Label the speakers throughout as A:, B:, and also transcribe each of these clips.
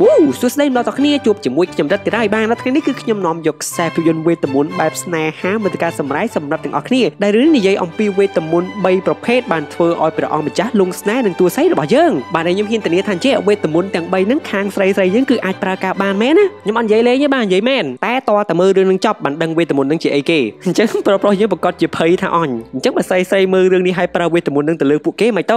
A: អូសួស្តីម្ដងដល់គ្នាជួបជាមួយខ្ញុំរិទ្ធិរាយបាននៅថ្ងៃនេះគឺខ្ញុំនាំយកខ្សែភាពយន្តវេទមន្តបែបស្នេហាមកទៅការសម្ដែងសម្រាប់ទាំងអស់គ្នាដែលរឿងនិយាយអំពីវេទមន្ត3ប្រភេទបានធ្វើឲ្យព្រះអង្គម្ចាស់លងស្នេហ៍នឹងតួស្រីរបស់យើងបាទខ្ញុំហ៊ានធានាថាជាវេទមន្តទាំង3ហ្នឹងខាងស្រីស្រីយើងគឺអាចប្រើការបានមែនណាខ្ញុំអត់និយាយលេងទេបាទនិយាយមែនតែតើតើមើលរឿងនឹងចប់បានដឹងវេទមន្តនឹងជាអីគេអញ្ចឹងប្រុសប្រុសយើងប្រកាសជាភ័យថាអញអញ្ចឹងបើស្រីស្រីមើលរឿងនេះហើយប្រើវេទមន្តនឹងទៅលើពួកគេមិនទៅ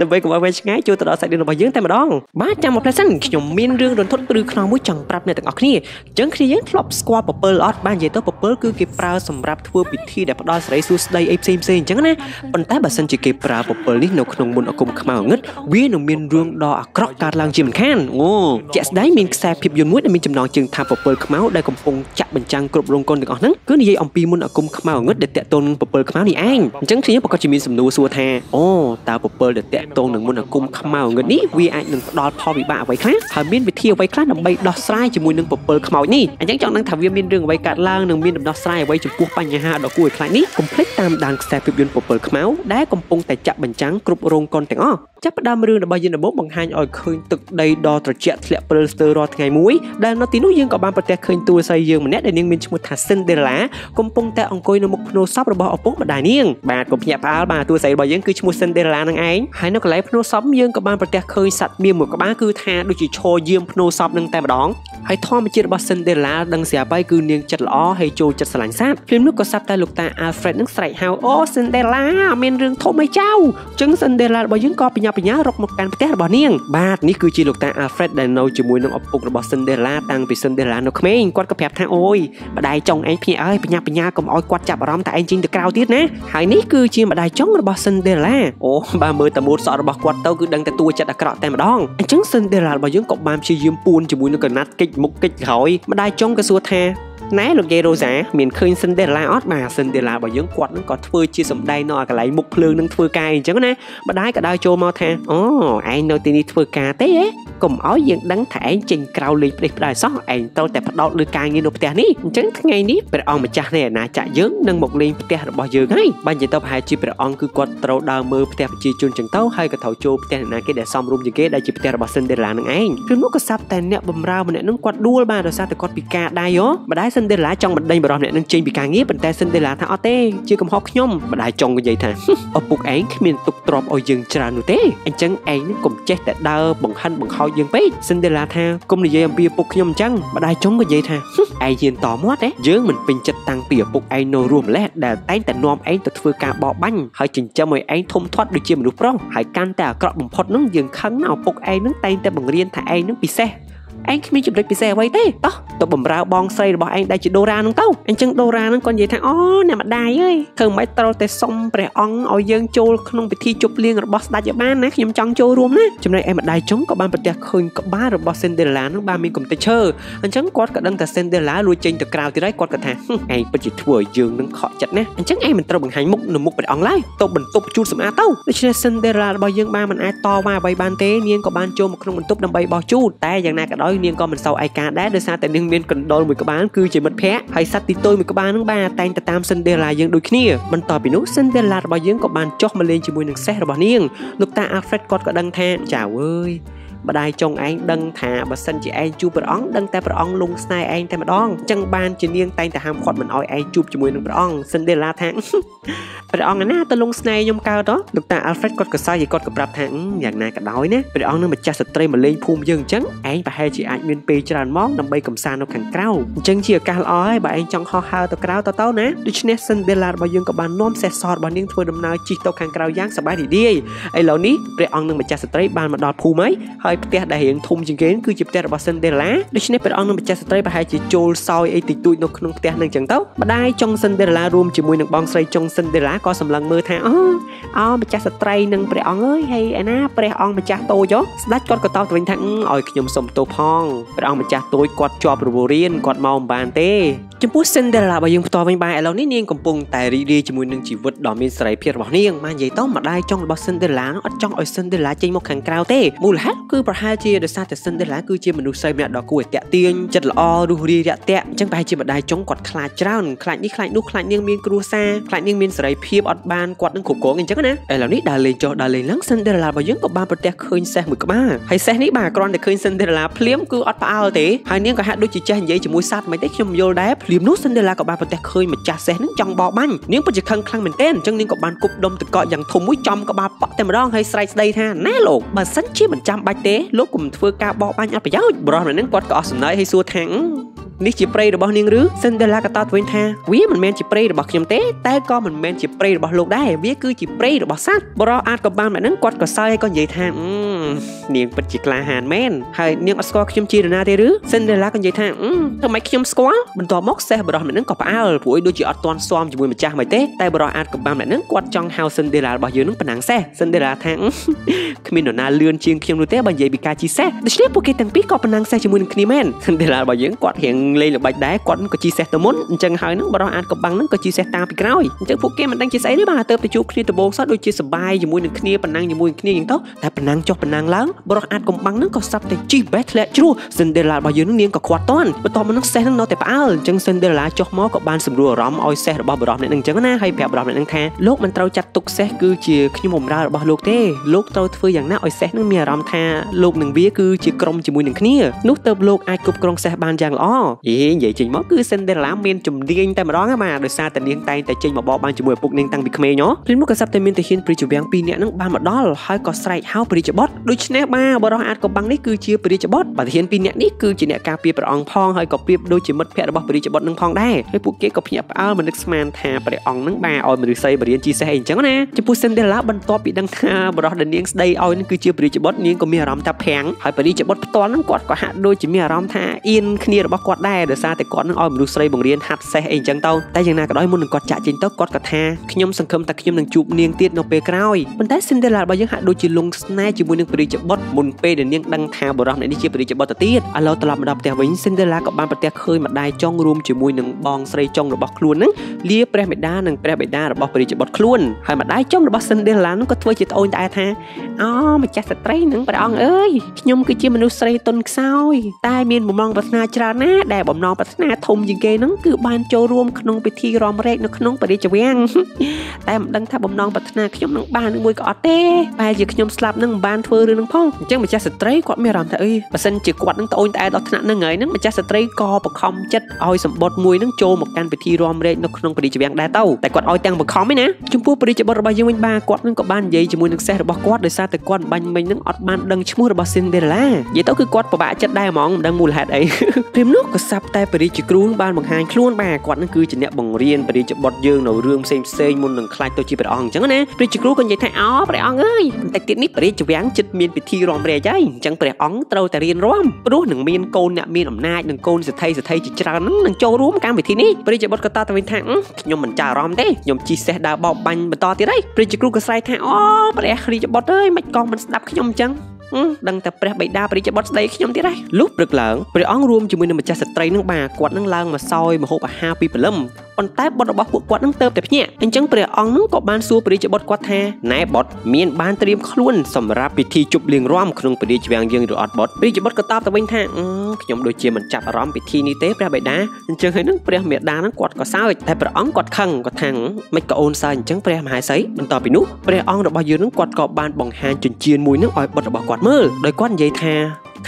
A: ដើម្បីកុំឲ្យវែងឆ្ងាយចូលទៅដល់សាច់រឿងរបស់យើងតែម្ដងបាទចាំមកផ្លែសិនខ្ញុំមានរឿងរន្ធត់ឬខ្នងមួយចង់ប្រាប់អ្នកទាំងអស់គ្នាអញ្ចឹងគ្នាយើងធ្លាប់ស្គាល់ពពើអត់បាននិយាយទៅពពើគឺគេប្រើសម្រាប់ធ្វើពិធីដែលផ្ដល់សេរីសួស្តីអីផ្សេងផ្សេងអញ្ចឹងណាប៉ុន្តែបើសិនជាគេប្រើពពើនេះនៅក្នុងមន្តអាគមខ្មៅងឹតវានឹងមានរឿងដ៏អាក្រក់កើតឡើងជាមិនខានអូជាក់ស្ដែងមានខ្សែភាពយន្តមួយដែលមានចំណងជើងថាពពើខ្មៅដែលកំពុងចាក់បញ្ចាំងគ្រប់រោងកុនទាំងអស់ហ្នឹងគឺនិយាយអំពីមន្តអាគមខ្មៅងឹតដែលតាក់ទងនឹងពពើខ្មៅនេះឯងអញ្ចឹងគ្នាប្រកាសជាមានសំណួរសួរថាអូតើពពើដែលតាក់ទងនឹងមន្តអាគមខ្មៅងឹតនេះវាអាចនឹងផ្ដល់ផលវិបាកអ្វីខ្លះហើយមានវិធីអ្វីខ្លះដើម្បីដោះស្រាយជាមួយនឹងពពើខ្មោចនេះអញ្ចឹងចង់ដឹងថាវាមានរឿងអ្វីកើតឡើងនិងមានដំណោះស្រាយអ្វីចំពោះបញ្ហាដ៏គួរឲ្យខ្លាចនេះកុំភ្លេចតាមដានខ្សែភាពយន្តពពើខ្មៅដែលកំពុងតែចាក់បញ្ចាំងគ្រប់រោងកុនទាំងអស់ចាប់ផ្ដើមរឿងរបស់យើងដំបូងបង្ហាញឲ្យឃើញទឹកដីដ៏ត្រជាក់ធ្លាក់ព្រិលស្ទើររាល់ថ្ងៃមួយដែលនៅទីនោះយើងក៏បានប្រទះឃើញតួស្រីយើងម្នាក់ដែលនាងមានឈ្មោះថា Cinderella កំពុងតែអង្គុយនៅមុខភ្នូសពរបស់ឪពុកម្ដាយនាងបាទកុំភ្ញាក់ផ្អើលបាទតួស្រីរបស់យើងគឺឈ្មោះ Cinderella នឹងឯងហើយនៅកន្លែងភ្នូសពយើងក៏បានប្រទះឃើញសត្វមៀមមួយក្បាលគឺថាដូចជាឈរយាមភ្នូសពនឹងតែម្ដងហើយធម្មជាតិរបស់ Cinderella ដឹងស្រាប់ហើយគឺនាងចិត្តល្អហើយចូលចិត្តស្រឡាញ់សត្វភ្លាមនោះក៏សាប់តែលោកតា Alfred នឹងស្រែកហៅអូ Cinderella មានរឿងធំអីចៅចឹង Cinderella របស់យើងក៏បញ្ញាបញ្ញារកមកកាន់ផ្ទះរបស់នាងបាទនេះគឺជាលោកតា Alfred ដែលនៅជាមួយនឹងឪពុករបស់ Cinderella តាំងពី Cinderella នៅក្មេងគាត់ក៏ប្រាប់ថាអូយម្ដាយចុងឯងភ្ញាក់អើយបញ្ញាបញ្ញាកុំឲ្យគាត់ចាប់អារម្មណ៍ថាឯងចេញទៅក្រៅទៀតណាហើយនេះគឺជាម្ដាយចុងរបស់ Cinderella អូបើមើលតែម៉ូតសក់របស់គាត់ទៅគឺដឹងតែតួចិត្តអាក្រក់តែម្ដងអញ្ចឹង Cinderella របស់យើងក៏បានព្យាយាមពួនជាមួយនឹងកណាត់កិច្ចមុខកិច្ចក្រោយម្ដាយចុងក៏សួរថា ណែលោកយាយរ៉ូសាមានឃើញសិនដេឡាអត់បាទសិនដេឡារបស់យើងគាត់នឹងក៏ធ្វើជាសម្ដែងនៅកន្លែងមុខភ្លើងនឹងធ្វើការអញ្ចឹងណាម្ដាយក៏ដើរចូលមកថាអូឯងនៅទីនេះធ្វើការទេហ៎កុំឲ្យយើងដឹងថាឯងចេញក្រៅលេងផ្ដេសផ្ដាសសោះឯងត្រូវតែផ្ដោតលើការងារនៅផ្ទះនេះអញ្ចឹងថ្ងៃនេះព្រះអង្គម្ចាស់នៃអាណាចក្រយើងនឹងមកលេងផ្ទះរបស់យើងហើយបើនិយាយទៅប្រហែលជាព្រះអង្គគឺគាត់ត្រូវដើរមើលផ្ទះប្រជាជនចឹងទៅហើយក៏ត្រូវចូលផ្ទះអ្នកណាគេដែលសមរម្យជាងគេដែលជាផ្ទះរបស់សិនដេឡានឹងឯងព្រមនោះក៏សាប់តែអ្នកបំរើម្នាក់នឹងគាត់ដួលបាទដោយសារតែគាត់ពិការដៃហ៎ម្ដាយសិនដេឡាចង់បណ្ដេញបរិះម្នាក់នឹងចេញពីការងារប៉ុន្តែសិនដេឡាថាអត់ទេជាកំហុសខ្ញុំម្ដាយចង់និយាយថាឪពុកឯងគ្មានទុកទ្រព្យឲ្យយើងច្រើននោះទេអញ្ចឹងឯងនឹងកុំចេះតែដើរបង្ហិនបង្ខោចយើងពេកសិនដេឡាថាកុំនិយាយអំពីឪពុកខ្ញុំអញ្ចឹងម្ដាយចង់ក៏និយាយថាឯងហ៊ានតមាត់ទេយើងមិនពេញចិត្តតាំងពីឪពុកឯងនៅរស់ម្លេះដែលតែងតែនាំឯងទៅធ្វើការបោបាញ់ហើយចិញ្ចឹមឲ្យឯងធំធាត់ដូចជាមនុស្សប្រុសហើយកាន់តែអាក្រក់បំផុតនឹងយើងខឹងណាឪពុកឯងនឹងតែងតែបង្រៀនថាឯងនឹងពិសេស ឯងគ្មានចំណុចពិសេសអ្វីទេតោះទៅបំរើបងស្រីរបស់ឯងដែលជាដូរ៉ានឹងទៅអញ្ចឹងដូរ៉ានឹងគាត់និយាយថាអូអ្នកម្ដាយអើយធ្វើមិនត្រូវតែសុំព្រះអង្គឲ្យយើងចូលក្នុងពិធីជប់លៀងរបស់ស្ដេចឲ្យបានណាខ្ញុំចង់ចូលរួមណាចំណែកឯម្ដាយចុងក៏បានប្រទះឃើញក្បាលរបស់ Cinderella នឹងបានមានកំទេចឈើអញ្ចឹងគាត់ក៏ដឹងថា Cinderella លួចចេញទៅក្រៅទៀតហើយគាត់ក៏ថាឯងពិតជាធ្វើឲ្យយើងនឹងខកចិត្តណាអញ្ចឹងឯងមិនត្រូវបង្ហាញមុខនៅមុខព្រះអង្គឡើយទៅបន្ទប់ជូតសម្អាតទៅដូច្នេះ Cinderella របស់យើងបានមិនអាចតវ៉ាអ្វីបានទេនាងក៏បានចូលមកក្នុងបន្ទប់ដើម្បីបោះជូតតែយ៉ាងណាក៏ដោយនាងក៏មិនសូវឯកាដែរដោយសារតែនាងមានកណ្ដុរមួយក្បាលគឺជាមិត្តភ័ក្តិហើយសត្វទីតុយមួយក្បាលនឹងបាទតែងតែតាម Cinderella យើងដូចគ្នាបន្ទាប់ពីនោះ Cinderella របស់យើងក៏បានចុះមកលេងជាមួយនឹងសេះរបស់នាងលោកតា Alfred គាត់ក៏ដឹងថាចៅអើយ ម្ដាយចុងឯងដឹងថាបើសិនជាឯងជួបព្រះអង្គដឹងតែព្រះអង្គលងស្នេហ៍ឯងតែម្ដងអញ្ចឹងបានជានាងតែងតែហាមឃាត់មិនឲ្យឯងជួបជាមួយនឹងព្រះអង្គ Cinderella ថាព្រះអង្គណាទៅលងស្នេហ៍ខ្ញុំកើតហ៎លោកតា Alfred គាត់ក៏សើចគាត់ក៏ប្រាប់ថាយ៉ាងណាក៏ដោយណាព្រះអង្គនឹងម្ចាស់ស្ត្រីមកលេងភូមិយើងអញ្ចឹងឯងប្រហែលជាអាចមានពេលច្រើនម៉ោងដើម្បីកំសាន្តនៅខាងក្រៅអញ្ចឹងជាឱកាសល្អហើយបើឯងចង់ហោះហើរទៅក្រៅទៅទៅណាដូច្នេះ Cinderella របស់យើងក៏បាននាំសេះសតរបស់នាងធ្វើដំណើរជិះទៅខាងក្រៅយ៉ាងសប្បាយរីករាយឥឡូវនេះព្រះអង្គនឹងម្ចាស់ស្ត្រីបានមកដល់ភូមិហើយហើយផ្ទះដែលរៀងធំជាងគេគឺជាផ្ទះរបស់ Cinderella ដូច្នេះព្រះអង្គនឹងម្ចាស់ស្ត្រីប្រហែលជាចូលសោយអីតិចតួចនៅក្នុងផ្ទះនឹងចឹងទៅម្ដាយចុង Cinderella រួមជាមួយនឹងបងស្រីចុង Cinderella ក៏សម្លឹងមើលថាអូអូម្ចាស់ស្ត្រីនឹងព្រះអង្គអើយហើយឯណាព្រះអង្គម្ចាស់តូចស្ដេចគាត់ក៏តបទៅវិញថាឲ្យខ្ញុំសុំទោសផងព្រះអង្គម្ចាស់តូចគាត់ជាប់រវរៀនគាត់មកមិនបានទេ ចំពោះ Cinderella របស់យើងផ្ទាល់វិញបាទឥឡូវនេះនាងកំពុងតែរីករាយជាមួយនឹងជីវិតដ៏មានសេរីភាពរបស់នាងបាននិយាយទៅម្ដាយចង់របស់ Cinderella នោះអត់ចង់ឲ្យ Cinderella ចេញមកខាងក្រៅទេមូលហេតុគឺប្រហែលជាដោយសារតែ Cinderella គឺជាមនុស្សស្រីម្នាក់ដ៏គួរឲ្យតាក់ទាញចិត្តល្អរុះរាយរាក់ទាក់អញ្ចឹងប្រហែលជាម្ដាយចង់គាត់ខ្លាចច្រើនខ្លាចនេះខ្លាចនោះខ្លាចនាងមានគ្រួសារខ្លាចនាងមានសេរីភាពអត់បានគាត់នឹងគ្រប់គ្រងអញ្ចឹងណាឥឡូវនេះដើរលេងចុះដើរលេងឡើង Cinderella របស់យើងក៏បានប្រទះឃើញសេះមួយក្បាលហើយសេះនេះបាទគ្រាន់តែឃើញ Cinderella ភ្លាមគឺអត់ផ្អើលទេហើយនាងក៏ហាក់ដូចជាចេះនិយាយជាមួយសត្វមិនទេខ្ញុំយល់ដែរភ្លាមនោះ Cinderella ក៏បានប្រទះឃើញម្ចាស់សេះនឹងចង់បោបាញ់នាងពិតជាខឹងខ្លាំងមែនទែនអញ្ចឹងនាងក៏បានគប់ដុំទឹកកកយ៉ាងធំមួយចំក្បាលប៉ក់តែម្ដងហើយស្រែកស្ដីថាណែលោកបើសិនជាមិនចាំបាច់ទេលោកកុំធ្វើការបោបាញ់អត់ប្រយោជន៍បរិសម្នាក់នឹងគាត់ក៏អស់សំណើចហើយសួរថានេះជាព្រៃរបស់នាងឬ Cinderella ក៏តបទៅវិញថាវាមិនមែនជាព្រៃរបស់ខ្ញុំទេតែក៏មិនមែនជាព្រៃរបស់លោកដែរវាគឺជាព្រៃរបស់សត្វបរិសអាចក៏បានម្នាក់ហ្នឹងគាត់ក៏សើចហើយក៏និយាយថានាងពិតជាក្លាហានមែនហើយនាងអត់ស្គាល់ខ្ញុំជានរណាទេឬ Cinderella ក៏និយាយថាធ្វើម៉េចខ្ញុំស្គាល់បន្ទាប់មកសេះបរិសម្នាក់ហ្នឹងក៏ផ្អើលព្រោះដូចជាអត់ទាន់ស៊ាំជាមួយម្ចាស់មិនទេតែបរិសអាចក៏បានម្នាក់ហ្នឹងគាត់ចង់ហៅ Cinderella របស់យើងហ្នឹងប៉ុណ្ណឹងសេះ Cinderella ថាគ្មាននរណាលឿនជាងខ្ញុំនោះទេបើនិយាយពីការជិះសេះដូច្នេះពួកគេទាំងពីរក៏ប៉ុណ្ណឹងសេះជាមួយនឹងគ្នាមែន Cinderella របស់យើងគាត់រៀងលេងល្បិចដែរគាត់ក៏ជីសេះទៅមុនអញ្ចឹងហើយនឹងបរិសអាចកំបាំងនឹងក៏ជីសេះតាមពីក្រោយអញ្ចឹងពួកគេមិនដឹងជាស្អីទេបាទទៅទៅជួបគ្នាដំបូងសោះដូចជាសបាយជាមួយនឹងគ្នាប៉ុណ្ណឹងជាមួយគ្នាអញ្ចឹងទៅតែប៉ុណ្ណឹងចុះប៉ុណ្ណឹងឡើងបរិសអាចកំបាំងនឹងក៏សាប់តែជីបេះធ្លាក់ជ្រោះ Cinderella របស់យើងនឹងនាងក៏ខ្វាត់តន់បន្ទាប់មកនឹងសេះនឹងនៅតែផ្អើលអញ្ចឹង Cinderella ចុះមកក៏បានសម្រួលអារម្មណ៍ឲ្យសេះរបស់បរិសអ្នកនឹងអញ្ចឹងណាហើយប្រាប់បរិសអ្នកនឹងថាលោកមិនត្រូវចាត់ទុកសេះគឺជាខ្ញុំបម្រើរបស់លោកទេលោកត្រូវធ្វើយ៉ាងណាឲ្យសេះនឹងមានអារម្មណ៍ថាលោកនឹងវាគឺជាក្រុមជាមួយនឹងគ្នានោះទៅលោកអាចគ្រប់គ្រងសេះបានយ៉ាងល្អអេនិយាយចេញមកគឺ Cinderella មានជំនាញតែម្ដងណាបាទដោយសារតែនាងតែងតែចេញមកបបបាញ់ជាមួយឪពុកនាងតាំងពីក្មេងហ៎ព្រិនមកក៏សាប់តែមានទាហានព្រាជវាំងពីរនាក់នឹងបានមកដល់ហើយក៏ស្រែកហៅព្រាជបុត្រដូច្នេះបាទបរិសអាចកំបាំងនេះគឺជាព្រាជបុត្របាទទាហានពីរនាក់នេះគឺជាអ្នកការពារព្រះអង្គផងហើយក៏ប្រៀបដូចជាមិត្តភក្តិរបស់ព្រាជបុត្រនឹងផងដែរហើយពួកគេក៏ភ្ញាក់ផ្អើលមិននឹកស្មានថាព្រះអង្គនឹងបាទឲ្យមនុស្សស្រីបរិញ្ញាជីសេះអីអញ្ចឹងណាចំពោះ Cinderella បន្ទាប់ពីដឹងថាបរិសដែលនាងស្ដីឲ្យនឹងគឺជាព្រាជបុត្រនាងក៏មានអារម្មណ៍ថាភាំងហើយព្រាជបុត្រផ្ទាល់នឹងគាត់ក៏ហាក់ដូចជាមានអារម្មណ៍ថាអៀនគ្នារបស់គាត់ដែរដោយសារតែគាត់នឹងឲ្យមនុស្សស្រីបង្រៀនហាត់សេះអីចឹងទៅតែយ៉ាងណាក៏ដោយមុននឹងគាត់ចាក់ចេញទៅគាត់ក៏ថាខ្ញុំសង្ឃឹមថាខ្ញុំនឹងជួបនាងទៀតនៅពេលក្រោយប៉ុន្តែ Cinderella របស់យើងហាក់ដូចជាលងស្នេហ៍ជាមួយនឹងព្រះរាជបុត្រមុនពេលដែលនាងដឹងថាបរិសម្នាក់នេះជាព្រះរាជបុត្រទៅទៀតឥឡូវត្រឡប់មកដល់ផ្ទះវិញ Cinderella ក៏បានប្រទះឃើញម្ដាយចុងរួមជាមួយនឹងបងស្រីចុងរបស់ខ្លួននឹងលាព្រះបិតានិងព្រះបិតារបស់ព្រះរាជបុត្រខ្លួនហើយម្ដាយចុងរបស់ Cinderella នឹងក៏ធ្វើជាត្អូញត្អែថាអូម្ចាស់ស្ត្រីនឹងព្រះអង្គអើយខ្ញុំគឺជាមនុស្សស្រីទុនខ្សោយតែមានបំណងប្រាថ្នាច្រើនណាស់ដែលបំណងប្រាថ្នាធំជាងគេនឹងគឺបានចូលរួមក្នុងពិធីរំលែកនៅក្នុងព្រះរាជវាំងតែមិនដឹងថាបំណងប្រាថ្នាខ្ញុំនឹងបាននឹងមួយក៏អត់ទេបែរជាខ្ញុំស្លាប់នឹងមិនបានធ្វើរឿងនឹងផងអញ្ចឹងម្ចាស់ស្ត្រីគាត់មានអារម្មណ៍ថាអីបើសិនជាគាត់នឹងត្អូញត្អែដល់ថ្នាក់នឹងហើយនឹងម្ចាស់ស្ត្រីក៏បខំចិត្តឲ្យសម្បត្តិមួយនឹងចូលមកកាន់ពិធីរំលែកនៅក្នុងព្រះរាជវាំងដែរទៅតែគាត់ឲ្យទាំងបខំឯណាចំពោះព្រះរាជបុត្ររបស់យើងវិញបាទគាត់នឹងក៏បាននិយាយជាមួយនឹងសេះរបស់គាត់ដោយសារតែគាត់បាញ់មិញនឹងអត់បានដឹងឈ្មោះរបស់ Cinderella និយាយទៅគឺគាត់ពិបាកចិត្តដែរហ្មងមិនដឹងមូលហេតុអីព្រាមនោះក៏សាប់តែព្រះរាជគ្រូបានបង្ហាញខ្លួនបាទគាត់នឹងគឺជាអ្នកបង្រៀនព្រះរាជបុត្រយើងនៅរឿងផ្សេងផ្សេងមុននឹងខ្លាចទៅជាព្រះអង្គអញ្ចឹងណាព្រះរាជគ្រូក៏និយាយថាអូព្រះអង្គអើយបន្តិចទៀតនេះព្រះរាជវាំងចិត្តមានពិធីរំលែកហើយអញ្ចឹងព្រះអង្គត្រូវតែរៀនរំព្រោះនឹងមានកូនអ្នកមានអំណាចនិងកូនសិទ្ធិសិទ្ធិជាច្រើននឹងនឹងចូលរួមកម្មវិធីនេះព្រះរាជបុត្រក៏តទៅវិញថាខ្ញុំមិនចាអារម្មណ៍ទេខ្ញុំជិះសេះដើរបោកបាញ់បន្តទៀតហើយព្រះរាជគ្រូក៏ស្រែកថាអូព្រះរាជបុត្រអើយមិនកងមិនស្ដាប់ខ្ញុំអញ្ចឹងដឹងតែព្រះបិតាព្រះរាជបុត្រស្ដីខ្ញុំទៀតហើយលុះព្រឹកឡើងព្រះអង្គរួមជាមួយនឹងម្ចាស់ស្ត្រីនឹងបាទគាត់នឹងឡើងមកសោយមហូបអាហារពីព្រលឹម ប៉ុន្តែបុត្ររបស់ពួកគាត់នឹងទៅតែភ្ញាក់អញ្ចឹងព្រះអង្គនឹងក៏បានសួរព្រះរាជបុត្រគាត់ថាណែបុត្រមានបានត្រៀមខ្លួនសម្រាប់ពិធីជប់លៀងរាំក្នុងព្រះរាជវាំងយើងឬអត់បុត្រព្រះរាជបុត្រក៏តបទៅវិញថាខ្ញុំដូចជាមិនចាប់អារម្មណ៍ពិធីនេះទេព្រះបិតាអញ្ចឹងហើយនឹងព្រះមេដានឹងគាត់ក៏សើចតែព្រះអង្គគាត់ខឹងគាត់ថាមិនក៏អូនសើចអញ្ចឹងព្រះមហាសីបន្ទាប់ពីនោះព្រះអង្គរបស់យើងនឹងគាត់ក៏បានបង្ហាញចិញ្ចៀនមួយនឹងឲ្យបុត្ររបស់គាត់មើលដោយគាត់និយាយថា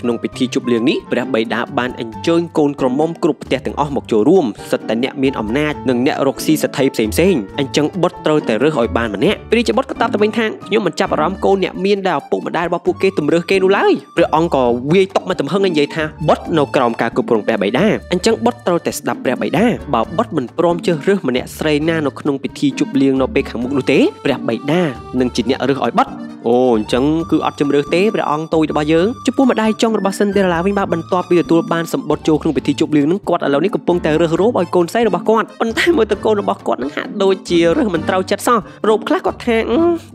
A: ក្នុងពិធីជប់លៀងនេះព្រះបិតាបានអញ្ជើញកូនក្រមុំគ្រប់ផ្ទះទាំងអស់មកចូលរួមសិតតែអ្នកមានអំណាចនិងអ្នករកស៊ីសទ្ធិផ្សេងផ្សេងអញ្ចឹងបុត្រត្រូវតែរើសឲ្យបានម្នាក់ព្រះរាជបុត្រក៏តបទៅវិញថាខ្ញុំមិនចាប់អារម្មណ៍កូនអ្នកមានដែលឪពុកម្ដាយរបស់ពួកគេទម្រើសគេនោះឡើយព្រះអង្គក៏វាយតុកមកទំហឹងនិយាយថាបុត្រនៅក្រោមការគ្រប់គ្រងព្រះបិតាអញ្ចឹងបុត្រត្រូវតែស្ដាប់ព្រះបិតាបើបុត្រមិនព្រមជ្រើសរើសម្នាក់ស្រីណានៅក្នុងពិធីជប់លៀងនៅពេលខាងមុខនោះទេព្រះបិតានឹងជាអ្នករើសឲ្យបុត្រអូអញ្ចឹងគឺអត់ជំរឿសទេព្រះអង្គទូចរបស់យើងចំពោះម្ដាយចុងរបស់ Cinderella វិញបាទបន្ទាប់ពីទទួលបានសម្បត្តិចូលក្នុងពិធីជប់លៀងនឹងគាត់ឥឡូវនេះកំពុងតែរើសរោបឲ្យកូនស្រីរបស់គាត់ប៉ុន្តែមើលទៅកូនរបស់គាត់នឹងហាក់ដូចជារើសមិនត្រូវចិត្តសោះរោបខ្លះគាត់ថា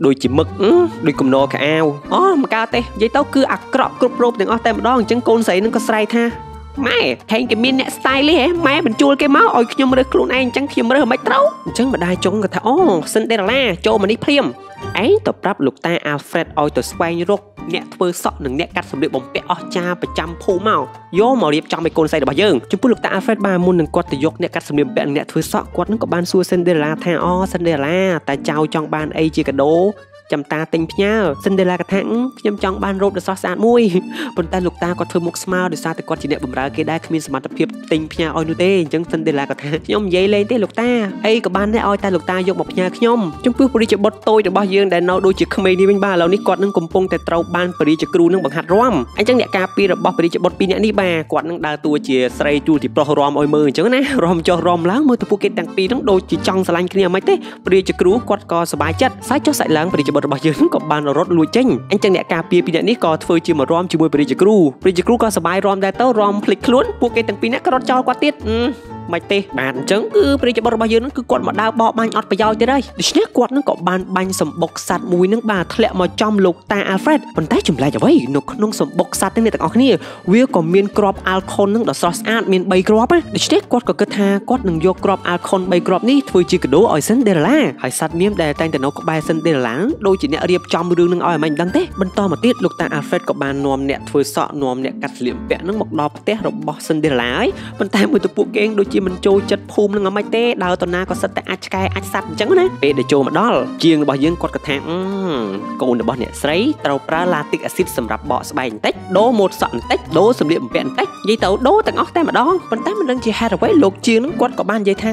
A: ដូចជាមឹកដូចគំនរកៅអូមកកើតទេនិយាយទៅគឺអាក្រក់គ្រប់រោបទាំងអស់តែម្ដងអញ្ចឹងកូនស្រីនឹងក៏ស្រែកថាម៉ែថែងគេមានអ្នក stylist ហ៎ម៉ែបញ្ជួលគេមកឲ្យខ្ញុំរើសខ្លួនឯងអញ្ចឹងខ្ញុំរើសមិនត្រូវអញ្ចឹងម្ដាយចុងក៏ថាអូសិនដេឡាចូលមកនេះភ្លាម ឯងទៅប្រាប់លោកតា Alfred ឲ្យទៅស្វែងរកអ្នកធ្វើសក់និងអ្នកកាត់សម្លៀកបំពាក់អស្ចារ្យប្រចាំភូមិមកយកមករៀបចំឲ្យកូនស្រីរបស់យើងចំពោះលោកតា Alfred បានមុននឹងគាត់ទៅយកអ្នកកាត់សម្លៀកបំពាក់និងអ្នកធ្វើសក់គាត់នឹងក៏បានសួរ Cinderella ថាអូ Cinderella តើចៅចង់បានអីជាកាដូ ចាំតាទិញផ្ញើសិនដេឡាកថាខ្ញុំចង់បានរ៉ូបដ៏ស្រស់ស្អាតមួយប៉ុន្តែលោកតាគាត់ធ្វើមុខស្មើដោយសារតែគាត់ជាអ្នកបម្រើគេដែរគ្មានសមត្ថភាពទិញផ្ញើឲ្យនោះទេអញ្ចឹងសិនដេឡាក៏ថាខ្ញុំនិយាយលេងទេលោកតាអីក៏បានដែរឲ្យតែលោកតាយកមកផ្ញើខ្ញុំចំពោះពរិជ្ជបុត្រតូចរបស់យើងដែលនៅដូចជាក្មេងនេះវិញបាទឥឡូវនេះគាត់នឹងកំពុងតែត្រូវបានពរិជ្ជគ្រូនឹងបង្ហាត់រាំអញ្ចឹងអ្នកការពាររបស់ពរិជ្ជបុត្រពីរនាក់នេះបាទគាត់នឹងដើរតួជាស្រីជួលទីប្រុសរាំឲ្យមើលអញ្ចឹងណារាំចុះរាំឡើងមើលទៅពួកគេទាំងពីរហ្នឹងដូចជាចង់ស្រឡាញ់គ្នាមិនទេពរិជ្ជគ្រូគាត់ក៏សប្បាយចិត្តសាច់ចុះសាច់ឡើងពរិជ្ជបុត្ររបស់យើងក៏បានរត់លួចចេញអញ្ចឹងអ្នកការពារពីរនាក់នេះក៏ធ្វើជាមករំជាមួយព្រះរាជគ្រូព្រះរាជគ្រូក៏សប្បាយរំដែរទៅរំភ្លេចខ្លួនពួកគេទាំងពីរនាក់ក៏រត់ចោលគាត់ទៀត មិនទេបាទអញ្ចឹងគឺព្រះរាជបុត្ររបស់យើងនឹងគឺគាត់មកដើរបោបាញ់អត់ប្រយោជន៍ទៀតហើយដូច្នេះគាត់នឹងក៏បានបាញ់សម្បុកសัตว์មួយនឹងបាទធ្លាក់មកចំលោកតា Alfred ប៉ុន្តែចម្លែកអ្វីនៅក្នុងសម្បុកសัตว์ទាំងនេះទាំងអស់គ្នាវាក៏មានក្រប Alcon នឹងដ៏ស្រស់ស្អាតមាន3គ្រាប់ណាដូច្នេះគាត់ក៏គិតថាគាត់នឹងយកក្រប Alcon 3គ្រាប់នេះធ្វើជាកាដូឲ្យ Cinderella ហើយសัตว์នាមដែលតែងតែនៅក្បែរ Cinderella ដូចជាអ្នករៀបចំរឿងនឹងឲ្យអីមិនដឹងទេបន្តមកទៀតលោកតា Alfred ក៏បាននាំអ្នកធ្វើសក់នាំអ្នកកាត់ស្លៀកពាក់នឹងមកដល់ផ្ទះរបស់ Cinderella ហើយប៉ុន្តែមួយទៅពួកគេដូចជា ាមិនចូលចិត្តភូមិនឹងអមិនទេដើរទៅណាក៏សិតតែអាចឆ្កែអាចសัตว์អញ្ចឹងណាពេលដែលចូលមកដល់ជាងរបស់យើងគាត់ក៏ថាកូនរបស់អ្នកស្រីត្រូវប្រើឡាទិកអាស៊ីតសម្រាប់បកស្បែកបន្តិចដូរម៉ូតសក់បន្តិចដូរសម្លៀកបំពាក់បន្តិចនិយាយទៅដូរទាំងអស់តែម្ដងប៉ុន្តែមិនដឹងជាហេតុអ្វីលោកជាងនឹងគាត់ក៏បាននិយាយថា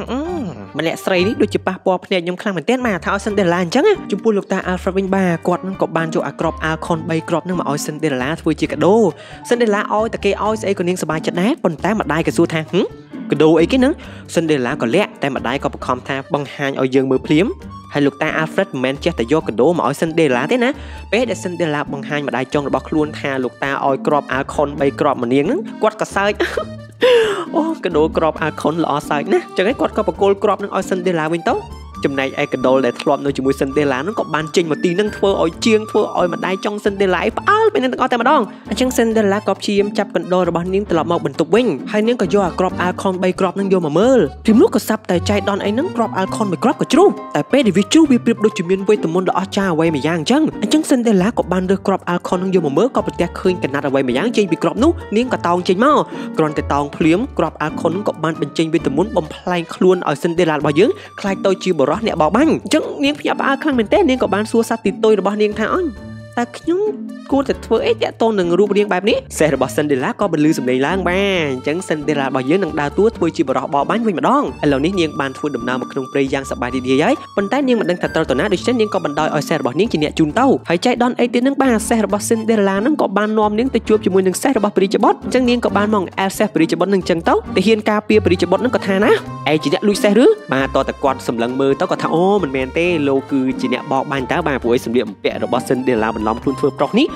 A: ម្នាក់ស្រីនេះដូចជាប៉ះពាល់ភ្នែកខ្ញុំខ្លាំងមែនទែនបាទថាឲ្យ Cinderella អញ្ចឹងចំពោះលោកតា Alfred វិញបាទគាត់នឹងក៏បានយកអាក្រប Alcon 3គ្រាប់នឹងមកឲ្យ Cinderella ធ្វើជាកាដូ Cinderella ឲ្យតែគេឲ្យស្អីក៏នាងសប្បាយចិត្តដែរប៉ុន្តែម្ដាយក៏សួរថាហឹមកាដូអីគេហ្នឹង Cinderella ក៏លាក់តែម្ដាយក៏បង្ខំថាបង្ហាញឲ្យយើងមើលភ្លាមហើយលោកតា Alfred មិនមែនចេះតែយកកាដូមកឲ្យ Cinderella ទេណាពេលដែល Cinderella បង្ហាញម្ដាយចុងរបស់ខ្លួនថាលោកតាឲ្យក្រប Alcon 3គ្រាប់មកនាងហ្នឹងគាត់ក៏សើច អូកាដូក្របអាខុនល្អសើចណាស់ចឹងឯងគាត់ក៏បកគោលក្របនឹងឲ្យសិនដេឡាវិញទៅ ចំណែកឯកដុលដែលធ្លាប់នៅជាមួយសិនដេឡាហ្នឹងក៏បានចេញមកទីហ្នឹងធ្វើឲ្យជាងធ្វើឲ្យម្ដាយចង់សិនដេឡាផ្អើលពេលនឹងទាំងអស់តែម្ដងអញ្ចឹងសិនដេឡាក៏ព្យាយាមចាប់កណ្ដុលរបស់នាងត្រឡប់មកបន្ទប់វិញហើយនាងក៏យកអាក្របអាល់ខុន3គ្រាប់ហ្នឹងយកមកមើលព្រាមនោះក៏សាប់តែចៃដនអីហ្នឹងគ្រាប់អាល់ខុនមួយគ្រាប់ក៏ជ្រុះតែពេលដែលវាជ្រុះវាប្រៀបដូចជាមានវេទមន្តដ៏អស្ចារ្យអ្វីមួយយ៉ាងអញ្ចឹងអញ្ចឹងសិនដេឡាក៏បានរើសគ្រាប់អាល់ខុនហ្នឹងយកមកមើលក៏ប្រទះឃើញកណាត់អ្វីមួយយ៉ាងចេញពីគ្រាប់នោះនាងក៏តោងចេញមកគ្រាន់តែតោងភ្លាមគ្រាប់អាល់ខុនហ្នឹងក៏បានបញ្ចេញវេទមន្តបំផ្លែងខ្លួនឲ្យសិនដេឡារបស់យើងខ្លាចទៅជាបរោះអ្នកបោបាញ់ចឹងនាងភ្ញាក់ផ្អើលខ្លាំងមែនទែននាងក៏បានសួរសត្វទីតុយរបស់នាងថាអញ តើខ្ញុំគួរតែធ្វើអីតាក់ទងនឹងរូបរាងបែបនេះសេះរបស់ Cinderella ក៏បន្លឺសម្លេងឡើងបាទអញ្ចឹង Cinderella របស់យើងនឹងដើរតួធ្វើជាបរិះបបាញ់វិញម្ដងឥឡូវនេះនាងបានធ្វើដំណើរមកក្នុងព្រៃយ៉ាងសប្បាយរីករាយហើយប៉ុន្តែនាងមិនដឹងថាត្រូវទៅណាដូច្នេះនាងក៏បណ្ដោយឲ្យសេះរបស់នាងជាអ្នកជូនទៅហើយចៃដនអីទៀតនឹងបាទសេះរបស់ Cinderella នឹងក៏បាននាំនាងទៅជួបជាមួយនឹងសេះរបស់ព្រាជបុត្រអញ្ចឹងនាងក៏បានមកអែលសេះព្រាជបុត្រនឹងអញ្ចឹងទៅទៅហ៊ានការពារព្រាជបុត្រនឹងក៏ថាណាឯជាអ្នកលួចសេះឬបាទតើតើគាត់សម្លឹងមើលទៅក៏ថាអូមិនមែនទេលោកគឺជាអ្នកបោកបាញ់តើបាទព្រោះឯសម្លៀកបំពាក់របស់ Cinderella បន្លំខ្លួនធ្វើប្រុសនេះ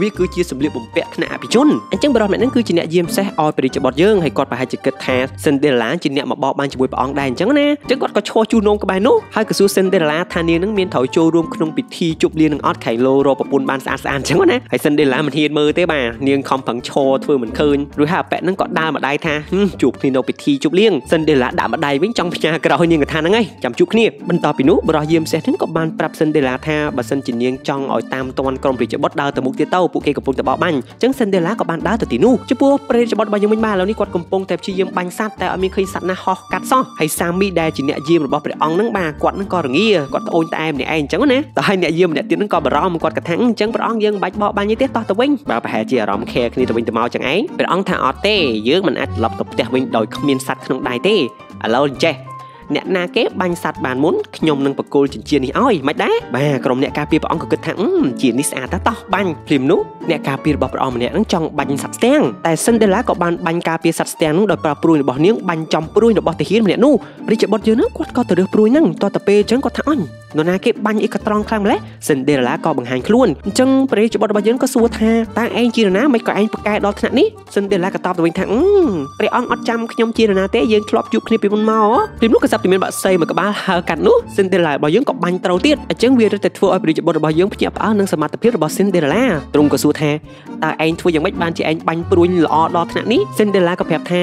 A: វាគឺជាសម្លៀកបំពាក់ថ្នាក់អភិជនអញ្ចឹងបរិសម្នាក់ហ្នឹងគឺជាអ្នកយាមសេះឲ្យព្រះរាជបុត្រយើងហើយគាត់ប្រហែលជាគិតថា Cinderella ជាអ្នកមកបោកបានជាមួយព្រះអង្គដែរអញ្ចឹងណាអញ្ចឹងគាត់ក៏ឈរជួសនងក្បែរនោះហើយក៏សួរ Cinderella ថានាងនឹងមានត្រូវចូលរួមក្នុងពិធីជប់លៀងនឹងអត់ខែងលោរកប្រពន្ធបានស្អាតស្អាតអញ្ចឹងណាហើយ Cinderella មិនហ៊ានមើលទេបាទនាងខំប្រឹងឈរធ្វើមិនឃើញរួចហើយអាប៉ែហ្នឹងក៏ដើរម្ដាយថាជួបគ្នានៅពិធីជប់លៀង Cinderella ដាក់ម្ដាយវិញចង់ផ្ញើក្រោយនាងក៏ថាហ្នឹងហើយចាំជួបគ្នាបន្តពីនោះបរិយាមសេះហ្នឹងក៏បានប្រាប់ Cinderella ថាបើសិនជានាងចង់ឲ្យតាមតាន់ក្រុមព្រះរាជបុត្រដើរទៅមុខទៀតទៅពួកគេកំពុងតែបោកបាញ់អញ្ចឹង Cinderella ក៏បានដើរទៅទីនោះចំពោះព្រះរាជបុត្ររបស់យើងវិញបាទឥឡូវនេះគាត់កំពុងតែព្យាយាមបាញ់សត្វតែអត់មានឃើញសត្វណាហោះកាត់សោះហើយសាមីដែលជាអ្នកយាមរបស់ព្រះអង្គហ្នឹងបាទគាត់ហ្នឹងក៏រងាគាត់ត្អូញត្អែម្នាក់ឯងអញ្ចឹងណាតែហើយអ្នកយាមម្នាក់ទៀតហ្នឹងក៏បារម្ភគាត់ក៏ថាអញ្ចឹងព្រះអង្គយើងមិនបាច់បោកបាញ់ទេតោះទៅវិញបាទប្រហែលជាអារម្មណ៍ខែគ្នាទៅវិញទៅមកចឹងឯងព្រះអង្គថាអត់ទេយើងមិនអាចត្រឡប់ទៅផ្ទះវិញដោយគ្មានសត្វក្នុងដៃទេឥឡូវអញ្ចេះ អ្នកណាគេបាញ់សัตว์បានមុនខ្ញុំនឹងបកគោលចិញ្ចៀននេះឲ្យមិនដែរបាទក្រុមអ្នកការពារព្រះអង្គក៏គិតថាជានេះស្អាតតោះបាញ់ព្រាមនោះអ្នកការពាររបស់ព្រះអង្គម្នាក់នឹងចង់បាញ់សัตว์ស្ទាំងតែសិនដេឡាក៏បានបាញ់ការពារសัตว์ស្ទាំងនោះដោយប្រើព្រួយរបស់នាងបាញ់ចំព្រួយរបស់ទាហានម្នាក់នោះរាជបុត្រយើងនឹងគាត់ក៏ទៅរើសព្រួយហ្នឹងតទៅពេលអញ្ចឹងគាត់ថាអញនរណាគេបាញ់អីក៏ត្រង់ខ្លាំងម្លេះសិនដេឡាក៏បង្ហាញខ្លួនអញ្ចឹងព្រះរាជបុត្ររបស់យើងក៏សួរថាតើឯងជានរណាមិនក៏ឯងប្រកែដល់ថ្នាក់នេះសិនដេឡាក៏តបទៅវិញថាព្រះអង្គអត់ចាំខ្ញុំជានរណាទេយើងធ្លាប់ជួបគ្នាពីមុនមកព្រាមនោះក៏សាប់ តែមានបាក់សីមួយក្បាលហើកាត់នោះ Cinderella របស់យើងក៏បាញ់ត្រូវទៀតអញ្ចឹងវារឹតតែធ្វើឲ្យព្រះរាជបុត្ររបស់យើងភ្ញាក់ផ្អើលនឹងសមត្ថភាពរបស់ Cinderella ទ្រង់ក៏សួរថាតើឯងធ្វើយ៉ាងម៉េចបានជាឯងបាញ់ព្រួញល្អដល់ថ្នាក់នេះ Cinderella ក៏ប្រាប់ថា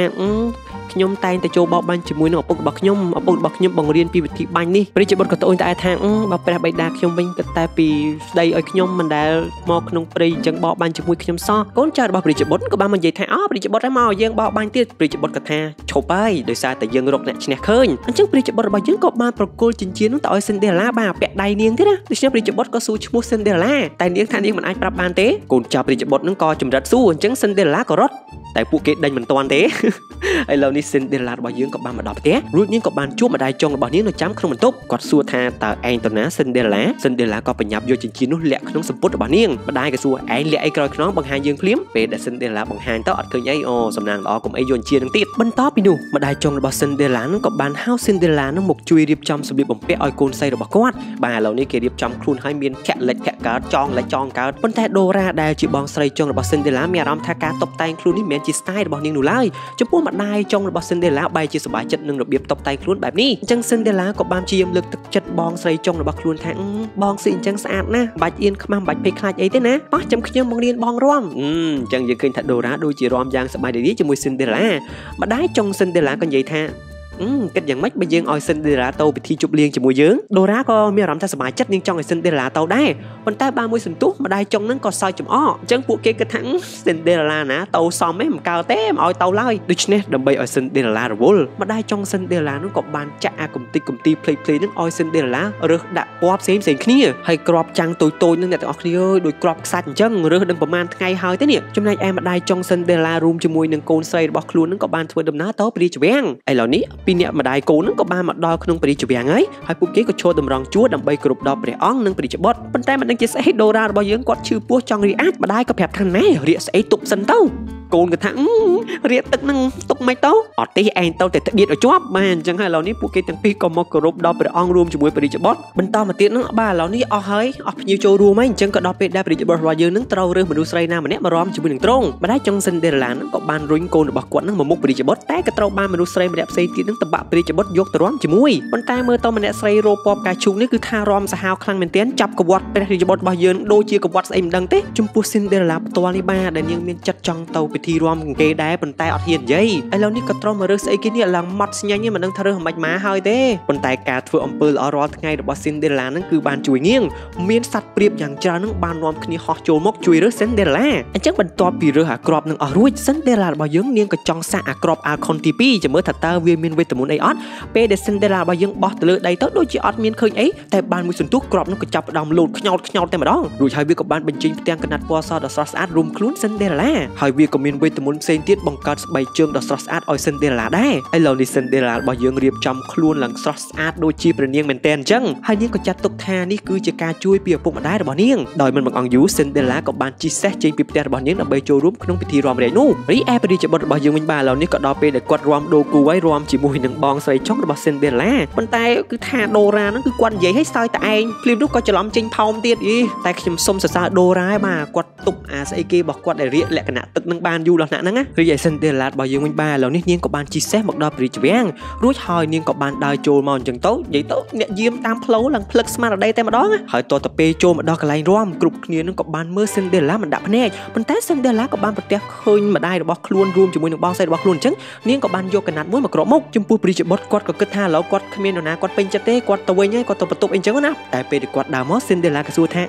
A: ខ្ញុំតែងតែចូលបោកបាញ់ជាមួយនឹងឪពុករបស់ខ្ញុំឪពុករបស់ខ្ញុំបង្រៀនពីវិធីបាញ់នេះព្រះជាបុត្រក៏ត្អូញត្អែថាបើព្រះបិតាខ្ញុំវិញគិតតែពីស្ដីឲ្យខ្ញុំមិនដែលមកក្នុងព្រៃអញ្ចឹងបោកបាញ់ជាមួយខ្ញុំសោះកូនចៅរបស់ព្រះជាបុត្រក៏បាននិយាយថាអូព្រះជាបុត្រឲ្យមកយើងបោកបាញ់ទៀតព្រះជាបុត្រក៏ថាឈប់ហើយដោយសារតែយើងរកអ្នកឈ្នះឃើញអញ្ចឹងព្រះជាបុត្ររបស់យើងក៏បានប្រគល់ចិញ្ចៀននោះទៅឲ្យ Cinderella បានពាក់ដៃនាងទៀតណាដូច្នេះព្រះជាបុត្រក៏សួរឈ្មោះ Cinderella តែនាងថានាងមិនអាចប្រាប់បានទេកូនចៅព្រះជាបុត្រនឹងក៏ចម្រិតសួរអញ្ចឹង Cinderella ក៏រត់ តែពួកគេដេញមិនទាន់ទេឥឡូវនេះ Cinderella របស់យើងក៏បានមកដល់ផ្ទះរួចនាងក៏បានជួបម្ដាយចុងរបស់នាងនៅចាំក្នុងបន្ទប់គាត់សួរថាតើឯងទៅណា Cinderella Cinderella ក៏បញ្ញាប់យកចិញ្ចៀននោះលាក់ក្នុងសម្ពុតរបស់នាងម្ដាយក៏សួរឯងលាក់អីក្រោយខ្នងបង្ហាញយើងភ្លាមពេលដែល Cinderella បង្ហាញទៅអត់ឃើញអីអូសំណាងល្អកុំអីយកចិញ្ចៀននឹងទៀតបន្តពីនោះម្ដាយចុងរបស់ Cinderella នឹងក៏បានហៅ Cinderella នឹងមកជួយរៀបចំសម្លៀកបំពាក់ឲ្យកូនស្រីរបស់គាត់បាទឥឡូវនេះគេរៀបចំខ្លួនឲ្យមានខលិចខកើតចងលិចចងកើតប៉ុន្តែ Dora ដែលជាបងស្រីចុងរបស់ Cinderella មានអារម្មណ៍ថាការតុបតែងខ្លួននេះមិនមែនជា style របស់នាងនោះឡើយចំពោះម្ដាយចុងរបស់ Cinderella បែរជាសប្បាយចិត្តនឹងរបៀបតុបតែងខ្លួនបែបនេះអញ្ចឹង Cinderella ក៏បានព្យាយាមលើកទឹកចិត្តបងស្រីចុងរបស់ខ្លួនថាបងស៊ីអញ្ចឹងស្អាតណាស់បាច់អៀនខ្មាំបាច់ភ័យខ្លាចអីទេណាប៉ះចាំខ្ញុំបង្រៀនបងរាំអញ្ចឹងយើងឃើញថា Dora ដូចជារាំយ៉ាងសប្បាយរីករាយជាមួយ Cinderella ម្ដាយចុង Cinderella ក៏និយាយថា គិតយ៉ាងម៉េចបើយើងឲ្យ Cinderella ទៅពិធីជប់លៀងជាមួយយើង Dora ក៏មានអារម្មណ៍ថាសប្បាយចិត្តនាងចង់ឲ្យ Cinderella ទៅដែរប៉ុន្តែបានមួយសន្ទុះម្ដាយចុងហ្នឹងក៏សើចចំអកអញ្ចឹងពួកគេគិតថា Cinderella ណាទៅសមទេមិនកើតទេមិនឲ្យទៅឡើយដូច្នេះដើម្បីឲ្យ Cinderella រវល់ម្ដាយចុង Cinderella ហ្នឹងក៏បានចាក់អាកំតិចកំទីភ្លេចភ្លេហ្នឹងឲ្យ Cinderella រើសដាក់ពណ៌ផ្សេងផ្សេងគ្នាហើយក្របចាំងតូចតូចហ្នឹងអ្នកទាំងអស់គ្នាអើយដូចក្របខ្សាច់អញ្ចឹងរើសដឹងប្រហែលថ្ងៃហើយទេនេះចំណែកឯម្ដាយចុង Cinderella រួមជាមួយនឹងកូនស្រីរបស់ខ្លួនហ្នឹងក៏បានធ្វើដំណើរទៅព្រះរាជវាំងឥឡូវនេះពីអ្នកម្ដាយកូននឹងក៏បានមកដល់ក្នុងព្រះរាជវាំងហើយហើយពួកគេក៏ឈរតម្រង់ជួរដើម្បីគោរពដល់ព្រះអង្គនិងព្រះរាជបុត្រប៉ុន្តែមិនដឹងជាស្អីដូរ៉ារបស់យើងគាត់ឈឺពោះចង់រីអាចម្ដាយក៏ប្រាប់ថាណែរៀកស្អីទប់សិនទៅ កូនក៏ថារៀកទឹកនឹងទុកមិនទៅអត់ទេឯងទៅតែត្បៀតឲ្យជាប់បាទអញ្ចឹងហើយឥឡូវនេះពួកគេទាំងពីរក៏មកគោរពដល់ព្រះអង្គរួមជាមួយព្រះរាជបុត្របន្តមកទៀតនឹងបាទឥឡូវនេះអស់ហើយអស់ភ្ញៀវចូលរួមហើយអញ្ចឹងក៏ដល់ពេលដែលព្រះរាជបុត្ររបស់យើងនឹងត្រូវរើសមនុស្សស្រីណាម្នាក់មករំជាមួយនឹងទ្រង់ម្ដាយចុងសិនដេរឡានឹងក៏បានរុញកូនរបស់គាត់នឹងមកមុខព្រះរាជបុត្រតែក៏ត្រូវបានមនុស្សស្រីម្នាក់ផ្សេងទៀតនឹងតបាក់ព្រះរាជបុត្រយកទៅរំជាមួយប៉ុន្តែមើលទៅម្នាក់ស្រីរោពពកាជូកនេះគឺថារំសាហាវខ្លាំងមែនទែនចាប់កវត្តព្រះរាជបុត្ររបស់យើងដូចជាកវត្តស្អីមិនដឹងទេចំពោះសិនដេរឡាផ្ទាល់នេះបាទដែលនាងមានចិត្តចង់ទៅពិធីរំគេដែរប៉ុន្តែអត់ហ៊ាននិយាយឥឡូវនេះក៏ត្រូវមករើសស្អីគេនេះឡើងម៉ត់ស្ញាញ់មិនដឹងថារើសមិនម៉ាហើយទេប៉ុន្តែការធ្វើអំពើល្អរាល់ថ្ងៃរបស់ Cinderella នឹងគឺបានជួយងៀងមានសัตว์ព្រាបយ៉ាងច្រើននឹងបាននាំគ្នាហោះចូលមកជួយរើស Cinderella អញ្ចឹងបន្ទាប់ពីរើសអាក្របនឹងអស់រួច Cinderella របស់យើងនាងក៏ចង់សាកអាក្របអាខុនទី2ចាំមើលថាតើវាមានវេទមន្តអីអត់ពេលដែល Cinderella របស់យើងបោះទៅលើដីទៅដូចជាអត់មានឃើញអីតែបានមួយសន្ទុះក្របនោះក៏ចាប់ផ្ដើមលោតខ្ញោតខ្ញោតតែម្ដងរួចហើយវាក៏បានបញ្ចេញផ្ទាំងកណាត់ពណ៌សដ៏ស្រស់ស្អាតរួមខ្លួន Cinderella ហើយវាក៏មានវេទមន្តផ្សេងទៀតបង្កើតស្បែកជើងដ៏ស្រស់ស្អាតឲ្យ Cinderella ដែរឥឡូវនេះ Cinderella របស់យើងរៀបចំខ្លួនឡើងស្រស់ស្អាតដូចជាព្រះនាងមែនទែនអញ្ចឹងហើយនាងក៏ចាត់ទុកថានេះគឺជាការជួយពីឪពុកម្ដាយរបស់នាងដោយមិនបង្អង់យូរ Cinderella ក៏បានជិះសេះចេញពីផ្ទះរបស់នាងដើម្បីចូលរួមក្នុងពិធីរាំរែកនោះរីឯព្រះរាជបុត្ររបស់យើងវិញបាទឥឡូវនេះក៏ដល់ពេលដែលគាត់រាំដូគូហើយរាំជាមួយនឹងបងស្រីចុងរបស់ Cinderella ប៉ុន្តែគឺថា Dora ហ្នឹងគឺគាត់និយាយឲ្យសើចតែឯងភ្លាមនោះក៏ច្រឡំចេញផោមទៀតអីតែខ្ញុំសុំសរសើរ Dora ហើយបាទគាត់ទប់អាស្អីគេរបស់គាត់ដែលរៀកលក្ខណៈទឹកនឹងបានយូរដល់ណាស់ហ្នឹងណារីឯ Cinderella របស់យើងវិញបាទឥឡូវនេះនាងក៏បានជិះសេះមកដល់ព្រះរាជវាំងរួចហើយនាងក៏បានដើរចូលមកអញ្ចឹងទៅនិយាយទៅអ្នកយាមតាមផ្លូវឡើងផ្លឹកស្មារតីតែម្ដងហើយតទៅពេលចូលមកដល់កន្លែងរាំគ្រប់គ្នានឹងក៏បានមើល Cinderella មិនដាក់ភ្នែកប៉ុន្តែ Cinderella ក៏បានប្រទះឃើញម្ដាយរបស់ខ្លួនរួមជាមួយនឹងបងស្រីរបស់ខ្លួនអញ្ចឹងនាងក៏បានយកកណាត់មួយមកក្របមុខចំពោះព្រះរាជបុត្រគាត់ក៏គិតថាឥឡូវគាត់គ្មាននរណាគាត់ពេញចិត្តទេគាត់ទៅវិញហើយគាត់ទៅបន្ទប់អីអញ្ចឹងណាតែពេលដែលគាត់ដើរមក Cinderella ក៏សួរថា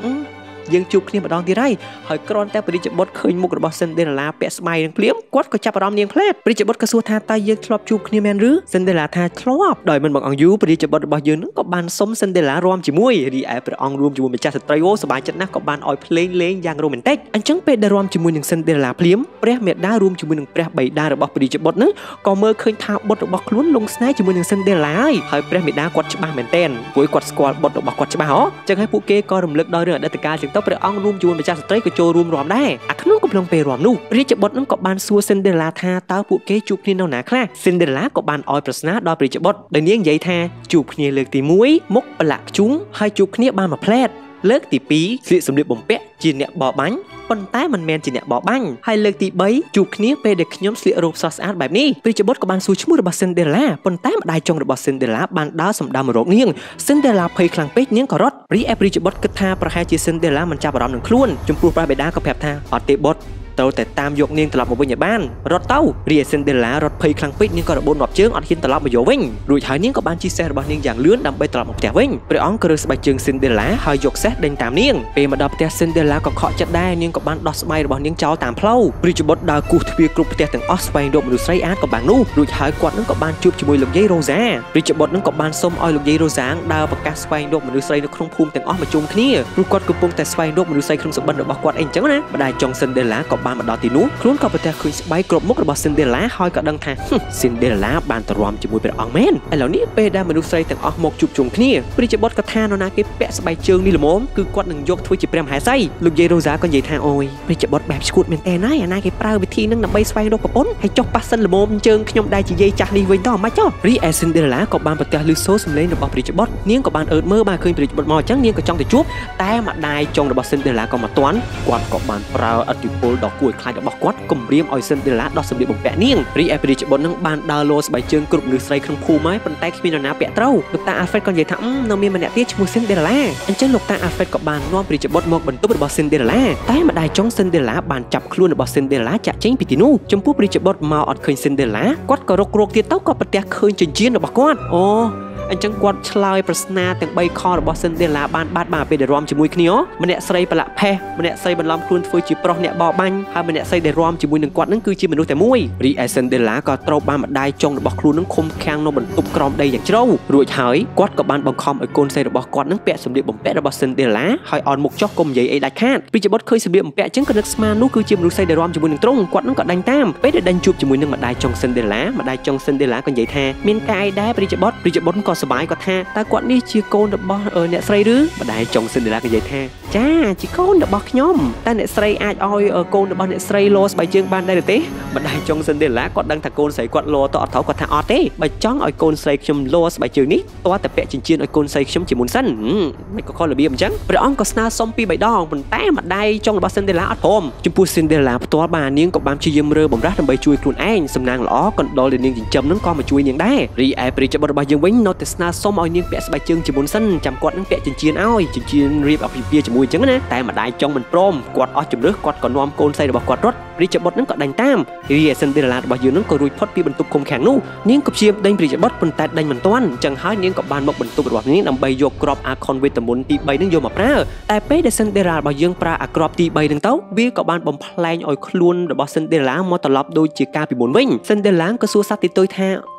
A: យើងជួបគ្នាម្ដងទៀតហើយហើយគ្រាន់តែព្រះរាជបុត្រឃើញមុខរបស់ Cinderella ពាក់ស្បៃនឹងភ្លាមគាត់ក៏ចាប់អារម្មណ៍នាងផ្លែតព្រះរាជបុត្រក៏សួរថាតើយើងធ្លាប់ជួបគ្នាមែនឬ Cinderella ថាធ្លាប់ដោយមិនបងអង្គយូព្រះរាជបុត្ររបស់យើងនឹងក៏បានសុំ Cinderella រួមជាមួយរីឯព្រះអង្គរួមជាមួយម្ចាស់ស្ត្រីអូសប្បាយចិត្តណាស់ក៏បានឲ្យភ្លេងលេងយ៉ាងរ៉ូមែនទិកអញ្ចឹងពេលដែលរួមជាមួយនឹង Cinderella ភ្លាមព្រះមេដារួមជាមួយនឹងព្រះបិតារបស់ព្រះរាជបុត្រនឹងក៏មើលឃើញថាបុត្ររបស់ខ្លួនលងស្នេហ៍ជាមួយនឹង Cinderella ហើយហើយព្រះមេដាគាត់ច្បាស់មែនទែនព្រោះគាត់ស្គាល់បុត្ររបស់គាត់ច្បាស់ហ៎អញ្ចឹងហើយពួកគេក៏រំលឹកដល់រឿងអតីតកាលចឹងទៅព្រះអង្គរួមជាមួយម្ចាស់ស្ត្រីក៏ចូលរួមរាំដែរអាក្នុងកំឡុងពេលរាំនោះរាជបុត្រនឹងក៏បានសួរ Cinderella ថាតើពួកគេជួបគ្នានៅណាខ្លះ Cinderella ក៏បានឲ្យប្រស្នាដល់រាជបុត្រដែលនាងនិយាយថាជួបគ្នាលើកទី1មុខប្រឡាក់ខ្ជុងហើយជួបគ្នាបានមួយផ្លែត លើកទី2ស្លៀកសម្លៀកបំពាក់ជាអ្នកបបាញ់ប៉ុន្តែមិនមែនជាអ្នកបបាញ់ហើយលើកទី3ជួបគ្នាពេលដែលខ្ញុំស្លៀករូបស្រស់ស្អាតបែបនេះព្រះជាបុត្រក៏បានសួរឈ្មោះរបស់ Cinderella ប៉ុន្តែម្ដាយចុងរបស់ Cinderella បានដើរសម្ដៅមករកនាង Cinderella ភ័យខ្លាំងពេកនាងក៏រត់រីឯព្រះជាបុត្រគិតថាប្រហែលជា Cinderella មិនចាប់អារម្មណ៍នឹងខ្លួនចំពោះព្រះបិតាក៏ប្រាប់ថាអត់ទេបុត្រ ត្រូវតែតាមយកនាងត្រឡប់មកវិញឲ្យបានរត់ទៅរីឯ Cinderella រត់ភ័យខ្លាំងពេកនាងក៏របូតងាប់ជើងអត់ហ៊ានត្រឡប់មកយកវិញរួចហើយនាងក៏បានជិះសេះរបស់នាងយ៉ាងលឿនដើម្បីត្រឡប់មកផ្ទះវិញព្រះអង្គក៏រើសស្បែកជើង Cinderella ហើយយកសេះដេញតាមនាងពេលមកដល់ផ្ទះ Cinderella ក៏ខកចិត្តដែរនាងក៏បានដោះស្បែករបស់នាងចោលតាមផ្លូវព្រះជបុត្រដើរគូសទ្វារគ្រប់ផ្ទះទាំងអស់ស្វែងរកមនុស្សស្រីអាចក៏បាននោះរួចហើយគាត់នឹងក៏បានជួបជាមួយលោកយាយ Rosa ព្រះជបុត្រនឹងក៏បានសុំឲ្យលោកយាយ Rosa ដើរប្រកាសស្វែងរកមនុស្សស្រីនៅក្នុងភូមិទាំងអស់មកជុំគ្នាព្រោះគាត់កំពុងតែស្វែងរកមនុស្សស្រីក្នុងសុបិនរបស់គាត់អីចឹងណាម្ដាយចុង Cinderella ក៏បានមកដល់ទីនោះខ្លួនក៏ប្រទះឃើញស្បែកគ្រប់មុខរបស់ Cinderella ហើយក៏ដឹងថា Cinderella បានទៅរាំជាមួយព្រះអង្គមែនឥឡូវនេះពេលដែលមនុស្សស្រីទាំងអស់មកជួបជុំគ្នាព្រះជាបុត្រក៏ថានរណាគេពាក់ស្បែកជើងនេះល្មមគឺគាត់នឹងយកធ្វើជាព្រះមហាក្សត្រលោកយាយ Rosa ក៏និយាយថាអូយព្រះជាបុត្របែបឈួតមែនតើណាយអាណាគេប្រើវិធីនឹងដើម្បីស្វែងរកប្រពន្ធហើយចុះប៉ះសិនល្មមជើងខ្ញុំដែលជាយាយចាស់នេះវិញតោះមិនចុះរីឯ Cinderella ក៏បានប្រទះលឺសូរសំឡេងរបស់ព្រះជាបុត្រនាងក៏បានអើតមើលបានឃើញព្រះជាបុត្រមកអញ្ចឹងនាងក៏ចង់ទៅជួបតែម្ដាយចុងរបស់ Cinderella ក៏មកទាន់គាត់ក៏បានប្រើអធិពលដ៏គួរឲ្យខ្លាចរបស់គាត់គំរាមឲ្យ Cinderella ដោះសម្លៀកបំពាក់នាងរីឯព្រះជាបុត្រនឹងបានដើរលោស្បែកជើងគ្រប់មនុស្សស្រីក្នុងភូមិហើយប៉ុន្តែគ្មាននរណាពាក់ត្រូវលោកតា Alfred ក៏និយាយថានៅមានម្នាក់ទៀតឈ្មោះ Cinderella អញ្ចឹងលោកតា Alfred ក៏បាននាំព្រះជាបុត្រមកបន្ទប់របស់ Cinderella តែម្ដាយចុង Cinderella បានចាប់ខ្លួនរបស់ Cinderella ចាក់ចេញពីទីនោះចំពោះព្រះជាបុត្រមកអត់ឃើញ Cinderella គាត់ក៏រករកទៀតទៅក៏ប្រទះឃើញចិញ្ចៀនរបស់គាត់អូ អញ្ចឹងគាត់ឆ្លើយប្រស្នាទាំង3ខរបស់ Cinderella បានបាត់បានពេលដែលរាំជាមួយគ្នាម្នាក់ស្រីប្រឡាក់ផេះម្នាក់ស្រីបន្លំខ្លួនធ្វើជាប្រុសអ្នកបបាញ់ហើយម្នាក់ស្រីដែលរាំជាមួយនឹងគាត់នឹងគឺជាមនុស្សតែមួយរីឯ Cinderella ក៏ត្រូវបានម្ដាយចុងរបស់ខ្លួននឹងឃុំឃាំងនៅបន្ទប់ក្រោមដីយ៉ាងជ្រៅរួចហើយគាត់ក៏បានបង្ខំឲ្យកូនស្រីរបស់គាត់នឹងពាក់សម្លៀកបំពាក់របស់ Cinderella ហើយអន់មុខចុះកុំនិយាយអីដាច់ខាតពីច្បុតឃើញសម្លៀកបំពាក់អញ្ចឹងក៏នឹកស្មាននោះគឺជាមនុស្សស្រីដែលរាំជាមួយនឹងទ្រង់គាត់នឹងក៏ដេញតាមពេលដែលដេញជួបជាមួយនឹងម្ដាយចុង Cinderella ម្ដាយចុង Cinderella ក៏និយាយថាមានកាយដែរព្រីច្បុតព្រីច្បុតក៏សប្បាយគាត់ថាតើគាត់នេះជាកូនរបស់អ្នកស្រីឬម្ដាយចុង Cinderella ក៏និយាយថាចាជាកូនរបស់ខ្ញុំតែអ្នកស្រីអាចឲ្យកូនរបស់អ្នកស្រីលោស្បែកជើងបានដែរទេម្ដាយចុង Cinderella គាត់ដឹងថាកូនស្រីគាត់លោទៅអត់ត្រូវគាត់ថាអត់ទេបើចង់ឲ្យកូនស្រីខ្ញុំលោស្បែកជើងនេះតើតែពាក់ចិញ្ចៀនឲ្យកូនស្រីខ្ញុំជាមុនសិនមិនក៏ខុសរបៀបអញ្ចឹងព្រះអង្គក៏ស្នើសុំពី3ដងប៉ុន្តែម្ដាយចុងរបស់ Cinderella អត់ព្រមចំពោះ Cinderella ផ្ទាល់បាននាងក៏បានព្យាយាមរើបំរាស់ដើម្បីជួយខ្លួនឯងសំណាងល្អកណ្ដុលដែលនាងចិញ្ចឹមនឹងក៏មកជួយនាងដែររីឯព្រះចបុត្ររបស់យើងវិញនៅតែស្នើសុំឲ្យនាងពាក់ស្បែកជើងជាមុនសិនចាំគាត់នឹងពាក់ចិញ្ចៀនឲ្យចិញ្ចៀនរៀបអភិពាជាមួយអញ្ចឹងណាតែម្ដាយចុងមិនព្រមគាត់អស់ជំរឿសគាត់ក៏នាំកូនស្រីរបស់គាត់រត់រាជបុត្រនឹងក៏ដេញតាមរីឯសិនដេឡារបស់យើងនឹងក៏រួចផុតពីបន្ទប់ឃុំឃាំងនោះនាងក៏ព្យាយាមដេញរាជបុត្រប៉ុន្តែដេញមិនទាន់អញ្ចឹងហើយនាងក៏បានមកបន្ទប់របស់នាងដើម្បីយកក្របអាខុនវេទមន្តទី3នឹងយកមកប្រើតែពេលដែលសិនដេឡារបស់យើងប្រើអាក្របទី3នឹងទៅវាក៏បានបំផ្លែងឲ្យខ្លួនរបស់សិនដេឡាមកត្រឡប់ដូចជាកាលពីមុនវិញសិនដេឡាក៏សួរសត្វទីទុយថា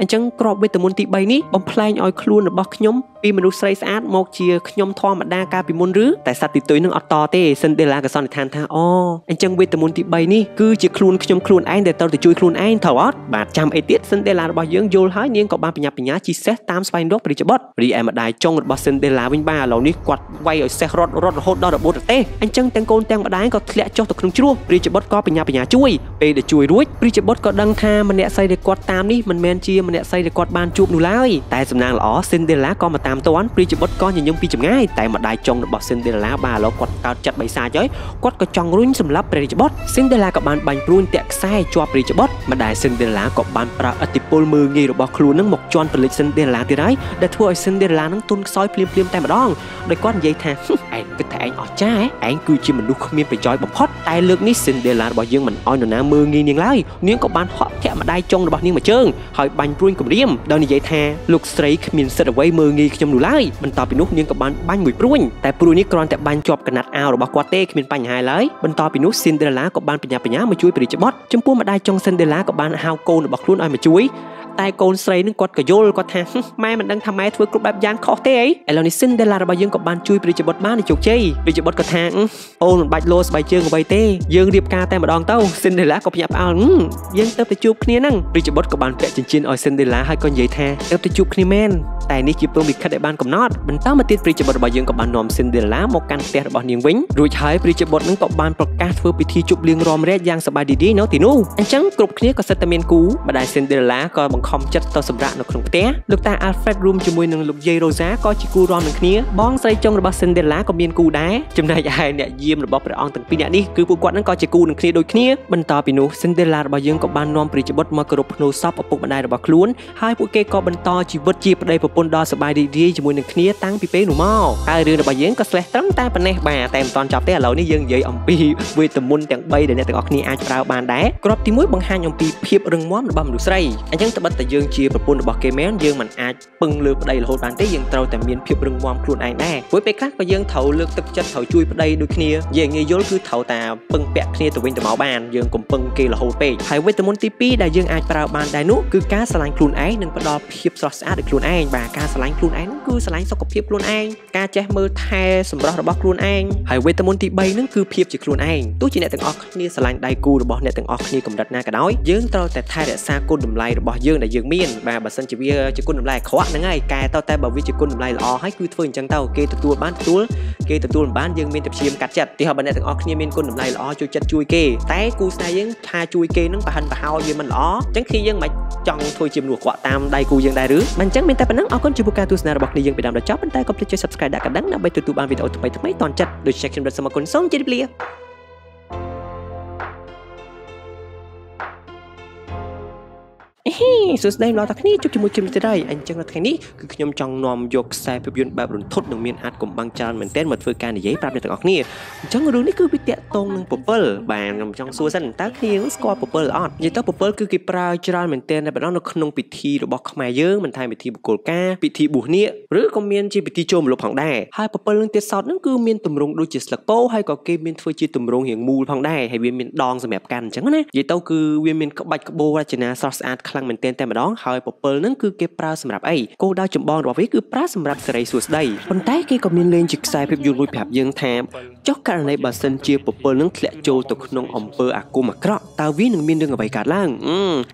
A: អញ្ចឹងក្របវេទមន្តទី3នេះបំផ្លែងឲ្យខ្លួនរបស់ខ្ញុំពីមនុស្សស្រីស្អាតមកជាខ្ញុំធម្មតាកាលពីមុនឬតែសត្វទីទុយនឹងអត់តទេសិនដេឡាក៏សន្និដ្ឋានថាអូអញ្ចឹងវេទមន្តទី3នេះគឺជាខ្លួនខ្ញុំខ្លួនឯងដែលត្រូវទៅជួយខ្លួនឯងត្រូវអត់បាទចាំអីទៀតសិនដេឡារបស់យើងយល់ហើយនាងក៏បានបញ្ញាបញ្ញាជិះសេះតាមស្វែងរកព្រះចបុត្ររីឯម្ដាយចុងរបស់សិនដេឡាវិញបាទឥឡូវនេះគាត់វាយឲ្យសេះរត់រត់រហូតដល់របួសប្រទេសអញ្ចឹងទាំងកូនទាំងម្ដាយក៏ធ្លាក់ចុះទៅក្នុងជ្រោះព្រះចបុត្រក៏បញ្ញាបញ្ញាជួយពេលដែលជួយរួចព្រះចបុត្រក៏ដឹងថាម្នាក់ស្រីដែលគាត់តាមនេះមិនមែនជាម្នាក់ស្រីដែលគាត់បានជួបនោះឡើយតែសំណាងល្អសិនដេឡាក៏មកតាមទាន់ព្រះចបុត្រក៏ញញឹមពីចម្ងាយតែម្ដាយចុងរបស់ Cinderella បាទឥឡូវគាត់កើតចិត្តបិសាចហើយគាត់ក៏ចង់រុញសម្លាប់ព្រះរាជបុត្រ Cinderella ក៏បានបាញ់ព្រួញតាក់ខ្សែជាប់ព្រះរាជបុត្រម្ដាយ Cinderella ក៏បានប្រើឥទ្ធិពលមើងងាយរបស់ខ្លួននឹងមកជន់ទៅលើ Cinderella ទៀតហើយដែលធ្វើឲ្យ Cinderella នឹងទន់ខ្សោយភ្លាមភ្លាមតែម្ដងដោយគាត់និយាយថាឯងគិតថាឯងអស់ចាឯងគឺជាមនុស្សគ្មានប្រយោជន៍បំផុតតែលើកនេះ Cinderella របស់យើងមិនអោយនរណាមើងងាយនាងឡើយនាងក៏បានហក់ធាក់ម្ដាយចុងរបស់នាងមួយជើងហើយបាញ់ព្រួញគំរាមដោយនិយាយថាលោកស្រីគ្មានសិទ្ធិអ្វីមើងងាយខ្ញុំនោះឡើយបន្ទាប់ពីនោះនាងក៏បានបាញ់មួយព្រួញតែព្រួញនេះគ្រាន់តែបាញ់ជាប់កណាត់អាវរបស់គាត់ទេគ្មានបញ្ហាឡើយបន្ទាប់ពីនោះ Cinderella ក៏បានបញ្ញាបញ្ញាមកជួយព្រះរាជបុត្រចំពោះម្ដាយចុង Cinderella ក៏បានហៅកូនរបស់ខ្លួនឲ្យមកជួយ តែកូនស្រីនឹងគាត់ក៏យល់គាត់ថាម៉ែមិនដឹងថាម៉ែធ្វើគ្រប់បែបយ៉ាងខុសទេអីឥឡូវនេះ Cinderella របស់យើងក៏បានជួយព្រះរាជបុត្របានជោគជ័យព្រះរាជបុត្រក៏ថាអូនមិនបាច់លោស្បែកជើងអ្វីទេយើងរៀបការតែម្ដងទៅ Cinderella ក៏ភ្ញាក់ផ្អើលយើងទៅទៅជួបគ្នាហ្នឹងព្រះរាជបុត្រក៏បានពាក់ចិញ្ចៀនឲ្យ Cinderella ហើយក៏និយាយថាទៅទៅជួបគ្នាមែនតែនេះជាពងលិខិតដែលបានកំណត់បន្តមកទៀតព្រាជបុត្ររបស់យើងក៏បាននាំ Cinderella មកកាន់ផ្ទះរបស់នាងវិញរួចហើយព្រាជបុត្រនឹងក៏បានប្រកាសធ្វើពិធីជប់លៀងរំលែកយ៉ាងសប្បាយរីករាយនៅទីនោះអញ្ចឹងគ្រប់គ្នាក៏សិតតែមានគូម្ដាយ Cinderella ក៏បង្ខំចិត្តទៅសម្រាកនៅក្នុងផ្ទះលោកតា Alfred រួមជាមួយនឹងលោកយាយ Rosa ក៏ជាគូរំនឹងគ្នាបងស្រីចុងរបស់ Cinderella ក៏មានគូដែរចំណែកឯអ្នកយាមរបស់ព្រះអង្គទាំងពីរនាក់នេះគឺពួកគាត់នឹងក៏ជាគូនឹងគ្នាដូចគ្នាបន្តពីនោះ Cinderella របស់យើងក៏បាននាំព្រះជាបុត្រមកគោរពភ្នូសពឪពុកម្ដាយរបស់ខ្លួនហើយពួកគេក៏បន្តជីវិតជាប្តីប្រពន្ធដ៏សប្បាយរីករាយជាមួយនឹងគ្នាតាំងពីពេលនោះមកហើយរឿងរបស់យើងក៏ស្លេះត្រឹមតែប៉ុណ្ណេះបាទតែមិនទាន់ចប់ទេឥឡូវនេះយើងនិយាយអំពីវេទមន្តទាំង3ដែលអ្នកទាំងអស់គ្នាអាចប្រើបានដែរក្របទី1បង្ហាញអំពីភាពរឹងមាំរបស់មនុស្សស្រីអញ្ចឹងត្បិតតែយើងជាប្រពន្ធរបស់គេមែនយើងមិនអាចពឹងលើប្តីរហូតបានទេយើងត្រូវតែមានភាពរឹងមាំខ្លួនឯងដែរព្រោះពេលខ្លះក៏យើងត្រូវលើកទឹកចិត្តត្រូវជួយប្តីដូចគ្នាយើងងាយយល់គឺត្រូវតែពឹងពាក់គ្នាទៅវិញទៅមកបានយើងកុំពឹងគេរហូតពេកហើយវេទមន្តទី2ដែលយើងអាចប្រើបានដែរនោះគឺការស្រឡាញ់ខ្លួនឯងនិងផ្ដល់ភាពស្រស់ស្អាតដល់ខ្លួនឯងបាទការស្រឡាញ់ខ្លួនឯងនោះគឺស្រឡាញ់សុខភាពខ្លួនឯងការចេះមើលថែសម្រស់របស់ខ្លួនឯងហើយវេទមន្តទី3នឹងគឺភាពជាខ្លួនឯងទោះជាអ្នកទាំងអស់គ្នាស្រឡាញ់ដៃគូរបស់អ្នកទាំងអស់គ្នាកម្រិតណាក៏ដោយយើងត្រូវតែថែរក្សាគុណតម្លៃរបស់យើងដែលយើងមានបាទបើសិនជាវាជាគុណតម្លៃអាក្រក់ហ្នឹងហើយកែទៅតែបើវាជាគុណតម្លៃល្អហើយគឺធ្វើអញ្ចឹងទៅគេទទួលបានទទួលគេទទួលមិនបានយើងមានតែព្យាយាមកាត់ចិត្តទីហោបើអ្នកទាំងអស់គ្នាមានគុណតម្លៃល្អជួយចិត្តជួយគេតែគូស្នេហ៍យើងថាជួយគេនឹងប្រហិនប្រហោយវាមិនល្អអញ្ចឹងគ្នាយើងមិនចង់ធ្វើជាមនុស្សអាក្រក់តាមដៃគូយើងដែរឬមិនអញ្ចឹងមានតែប៉ុណ្ណឹងអរគុណចំពោះការទស្សនារបស់គ្នាយើងពីដើមដល់ចប់ប៉ុន្តែកុំភ្លេចចុច Subscribe ដាក់កណ្ដឹងដើម្បីទទួលបានវីដេអូថ្មីៗតន់ចិត្តដូចជាខ្ញុំរត់សូមអរគុណសូមជម្រាបលា ហេសួស្តីម្ដងតាគ្នាជួបជាមួយខ្ញុំទៀតហើយអញ្ចឹងនៅថ្ងៃនេះគឺខ្ញុំចង់នាំយកខ្សែភាពយន្តបែបរន្ធត់និងមានអាចកំបាំងច្រើនមែនទែនមកធ្វើការនិយាយប្រាប់អ្នកទាំងអស់គ្នាអញ្ចឹងរឿងនេះគឺវាតាក់ទងនឹងពពិលបាទខ្ញុំចង់សួរសិនតើគ្នាស្គាល់ពពិលអត់និយាយទៅពពិលគឺគេប្រើច្រើនមែនទែនតែម្ដងនៅក្នុងពិធីរបស់ខ្មែរយើងមិនថាពិធីបុគ្គលការពិធីបួសនាគឬក៏មានជាពិធីចូលមលុបផងដែរហើយពពិលនឹងទៀតសោតនឹងគឺមានទម្រង់ដូចជាស្លឹកពោហើយក៏គេមានធ្វើជាទម្រង់រាងមូលផងដែរហើយវាមានដងសម្រាប់កាន់អញ្ចឹងណានិយាយទៅគឺវាមានក្បាច់ក្បូររចនាស្រស់ស្អាតខ្លាំងមែនទែនតែម្ដងហើយពពិលហ្នឹងគឺគេប្រើសម្រាប់អីគោលដៅចម្បងរបស់វាគឺប្រើសម្រាប់សេរីសួស្តីប៉ុន្តែគេក៏មានលេងជាខ្សែភាពយន្តមួយប្រាប់យើងថាចុះករណីបើសិនជាពពិលនឹងធ្លាក់ចូលទៅក្នុងអំពើអាគមអាក្រក់តើវានឹងមានរឿងអ្វីកើតឡើង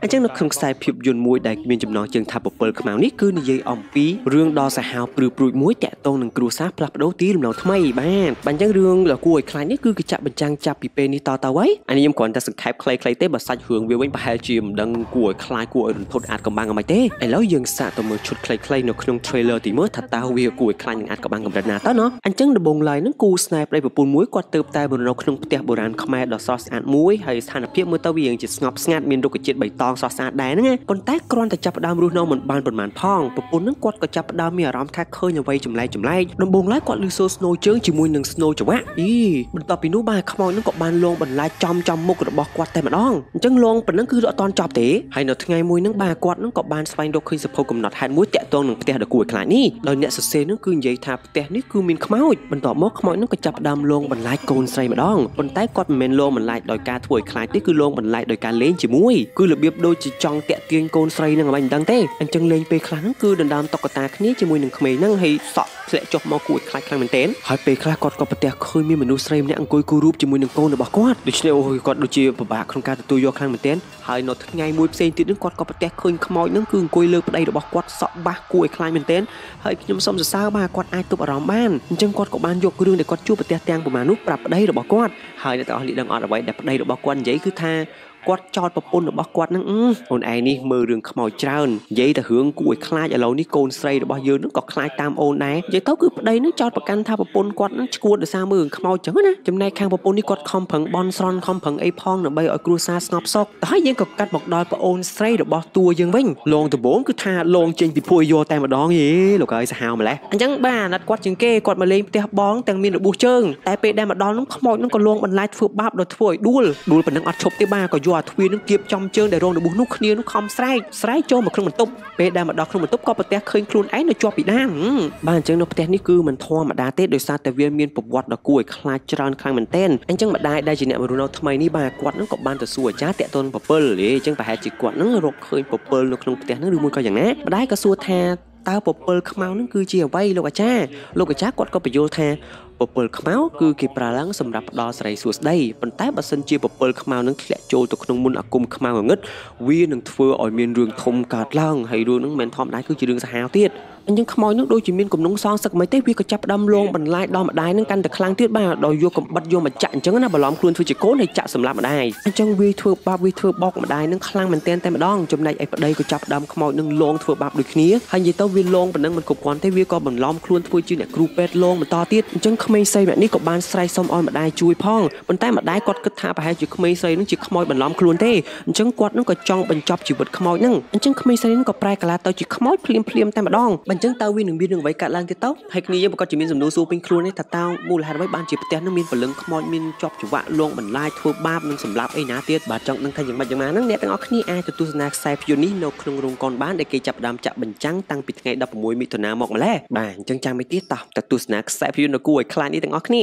A: អញ្ចឹងនៅក្នុងខ្សែភាពយន្តមួយដែលមានចំណងជើងថាពពិលខ្មៅនេះគឺនិយាយអំពីរឿងដ៏សាហាវព្រឺព្រួយមួយតាក់ទងនឹងគ្រួសារផ្លាស់ប្ដូរទីលំនៅថ្មីបាទបាទអញ្ចឹងរឿងដ៏គួរឲ្យខ្លាចនេះគឺគេចាក់បញ្ចាំងចាប់ពីពេលនេះតទៅហើយអានេះខ្ញុំគ្រាន់តែសង្ខេបខ្លីៗទេបើសាច់រឿងវាវិញប្រហែលជាមិនដឹងគួរឲ្យខ្លាចគួរឲ្យរន្ធត់អាចកំបាំងអ្ហ្មងទេឥឡូវយើងសាកទៅមើលឈុតខ្លីៗនៅក្នុង trailer ទីមើលថាតើវាគួរឲ្យខ្លាចនឹងអាចកំបាំងកម្រិតណាតើណោះអញ្ចឹងដំបងឡើយនឹងគូស្នេហ៍ប្តីប្រពន្ធមួយគាត់ទៅតែនៅក្នុងផ្ទះបុរាណខ្មែរដ៏ស្រស់ស្អាតមួយហើយស្ថានភាពមើលទៅវាយ៉ាងជាស្ងប់ស្ងាត់មានរុក្ខជាតិបៃតងស្រស់ស្អាតដែរហ្នឹងប៉ុន្តែគ្រាន់តែចាប់ផ្ដើមរស់នៅមិនបានប៉ុន្មានផងប្រពន្ធនឹងគាត់ក៏ចាប់ផ្ដើមមានអារម្មណ៍ថាឃើញអ្វីចម្លែកចម្លែកដំបងឡើយគាត់លឺសូរស្នូជើងជាមួយនឹងស្នូចង្វាក់អីបន្ទាប់ពីនោះបាទខ្មោចនឹងក៏បានលងបន្លាចចំចំមុខរបស់គាត់តែម្ដងអញ្ចឹងលងប៉ុណ្ណឹងគឺអត់តន់ចប់ទេហើយនៅថ្ងៃមួយនឹងបាទគាត់នឹងក៏បានស្វែងរកឃើញសភៅកំណត់ហេតុមួយតាក់ទងនឹងផ្ទះដ៏គួរឲ្យខ្លាចនេះដោយអ្នកសរសេរនឹងគឺនិយាយថាផ្ទះនេះគឺមានខ្មោចបន្ទាប់មកខ្មោចនឹងក៏ចាប់ផ្ដើមលងបន្លាចកូនស្រីម្ដងប៉ុន្តែគាត់មិនមែនលងបន្លាចដោយការធ្វើឲ្យខ្លាចទេគឺលងបន្លាចដោយការលេងជាមួយគឺរបៀបដូចជាចង់តាក់ទាញកូនស្រីនឹងឲ្យមិនដឹងទេអញ្ចឹងលេងពេលខ្លះហ្នឹងគឺដណ្ដើមតុក្កតាគ្នាជាមួយនឹងក្មេងហ្នឹងហើយសក់ធ្លាក់ចុះមកគួរឲ្យខ្លាចខ្លាំងមែនទែនហើយពេលខ្លះគាត់ក៏ប្រទះឃើញមានមនុស្សស្រីម្នាក់អង្គុយគូររូបជាមួយនឹងកូនរបស់គាត់ដូច្នេះអូយគាត់ដូចជាពិបាកក្នុងការទទួលយកខ្លាំងមែនទែនហើយនៅថ្ងៃមួយផ្សេងទៀតហ្នឹងគាត់ក៏ប្រទះឃើញខ្មោចហ្នឹងគឺអង្គុយលើប្តីរបស់គាត់សក់បាសគួរឲ្យខ្លាចមែនទែនហើយខ្ញុំសូមសរសើរបាទគាត់អាចទប់អារម្មណ៍បានអញ្ចឹងគាត់ក៏បានយករឿងដែលគាត់ជួបប្រទះទាំងប្រមាណនោះប្រាប់ប្តីរបស់គាត់ហើយអ្នកទាំងអស់នេះដឹងអត់អ្វីដែលប្តីរបស់គាត់និយាយគឺថា គាត់ចោតប្រពន្ធរបស់គាត់ហ្នឹងអូនឯងនេះមើលរឿងខ្មោចច្រើននិយាយតែរឿងគួរឲ្យខ្លាចឥឡូវនេះកូនស្រីរបស់យើងហ្នឹងក៏ខ្លាចតាមអូនដែរនិយាយទៅគឺប្តីហ្នឹងចោតប្រកាន់ថាប្រពន្ធគាត់ហ្នឹងឈួតដោយសារមើលរឿងខ្មោចចឹងណាចំណែកខាងប្រពន្ធនេះគាត់ខំប្រឹងបន់ស្រន់ខំប្រឹងអីផងដើម្បីឲ្យគ្រួសារស្ងប់សុខតែហើយយើងក៏កាត់មកដល់ប្អូនស្រីរបស់តួយើងវិញលងដំបូងគឺថាលងចេញពីភួយយកតែម្ដងយេលោកហើយសាហាវម្លេះអញ្ចឹងបាទអាណិតគាត់ជាងគេគាត់មកលេងផ្ទះបងទាំងមានរបួសជើងតែពេលដែលមកដល់នោះខ្មោចនោះក៏លងបន្លាយធ្វើបាបដល់ធ្វើឲ្យដួលដួលប៉ុណ្ណឹងអត់ឈប់ទេបាទក៏យកអាទ្វារនឹងគៀបចំជើងដែលរងរបួសនោះគ្នានោះខំស្រែកស្រែកចូលមកក្នុងបន្ទប់ពេលដែលមកដល់ក្នុងបន្ទប់ក៏ប្រទះឃើញខ្លួនឯងនៅជាប់ពីដានបាទអញ្ចឹងនៅផ្ទះនេះគឺមិនធម្មតាទេដោយសារតែវាមានប្រវត្តិដ៏គួរឲ្យខ្លាចច្រើនខ្លាំងមែនទែនអញ្ចឹងម្ដាយដែលជាអ្នកមករស់នៅថ្មីនេះបាទគាត់នឹងក៏បានទៅសួរអាចារ្យតាក់ទងពពិលអញ្ចឹងប្រហែលជាគាត់នឹងរកឃើញពពិលនៅក្នុងផ្ទះនឹងឬមួយក៏យ៉ាងណាម្ដាយក៏សួរថាតើពពិលខ្មៅនឹងគឺជាអ្វីលោកអាចារ្យលោកអាចារ្យគាត់ក៏បញ្យល់ថា ពពិលខ្មៅគឺគេប្រើឡើងសម្រាប់ផ្ដល់សេរីសួស្តីប៉ុន្តែបើសិនជាពពិលខ្មៅនឹងធ្លាក់ចូលទៅក្នុងមុនអាគមខ្មៅងងឹតវានឹងធ្វើឲ្យមានរឿងធំកើតឡើងហើយរឿងនឹងមិនធម្មតាគឺជារឿងសាហាវទៀត អញ្ចឹងខ្មោចនឹងដូចជាមានគំនុំសងសឹកមិនទេវាក៏ចាប់ផ្ដើមលងបន្លាយដល់ម្ដាយនឹងកាន់តែខ្លាំងទៀតបាទដោយយកកំបិតយកមកចាក់អញ្ចឹងណាបន្លំខ្លួនធ្វើជាកូនហើយចាក់សម្លាប់ម្ដាយអញ្ចឹងវាធ្វើបាបវាធ្វើបោកម្ដាយនឹងខ្លាំងមែនទែនតែម្ដងចំណែកឯប្តីក៏ចាប់ផ្ដើមខ្មោចនឹងលងធ្វើបាបដូចគ្នាហើយនិយាយទៅវាលងប៉ុណ្ណឹងមិនគ្រប់គ្រាន់ទេវាក៏បន្លំខ្លួនធ្វើជាអ្នកគ្រូពេទ្យលងបន្តទៀតអញ្ចឹងក្មេងស្រីម្នាក់នេះក៏បានស្រែកសុំឲ្យម្ដាយជួយផងប៉ុន្តែម្ដាយគាត់គិតថាប្រហែលជាក្មេងស្រីនឹងជាខ្មោចបន្លំខ្លួនទេអញ្ចឹងគាត់នឹងក៏ចង់បញ្ចប់ជីវិតខ្មោចនឹងអញ្ចឹងក្មេងស្រីនឹងក៏ប្រែកាឡាទៅជាខ្មោចភ្លាមភ្លាមតែម្ដងអញ្ចឹងតើវានឹងមាននឹងអ្វីកើតឡើងទៀតទៅហើយគ្នាយើងប្រកាសជាមានសំណួរសួរពេញខ្លួននេះថាតើមូលហេតុអ្វីបានជាផ្ទះនឹងមានពលឹងខ្មោចមានជាប់ច្រវាក់លងបន្លាយធ្វើបាបនិងសម្លាប់អីណាទៀតបាទចង់ដឹងថាយ៉ាងម៉េចយ៉ាងណាហ្នឹងអ្នកទាំងអស់គ្នាអាចទៅទស្សនាខ្សែភាពយន្តនេះនៅក្នុងរោងកុនបានដែលគេចាប់ផ្ដើមចាក់បញ្ចាំងតាំងពីថ្ងៃ16មិថុនាមកម្លេះបាទអញ្ចឹងចាំមិនទៀតតោះទៅទស្សនាខ្សែភាពយន្តនៅគួរឲ្យខ្លាចនេះទាំងអស់គ្នា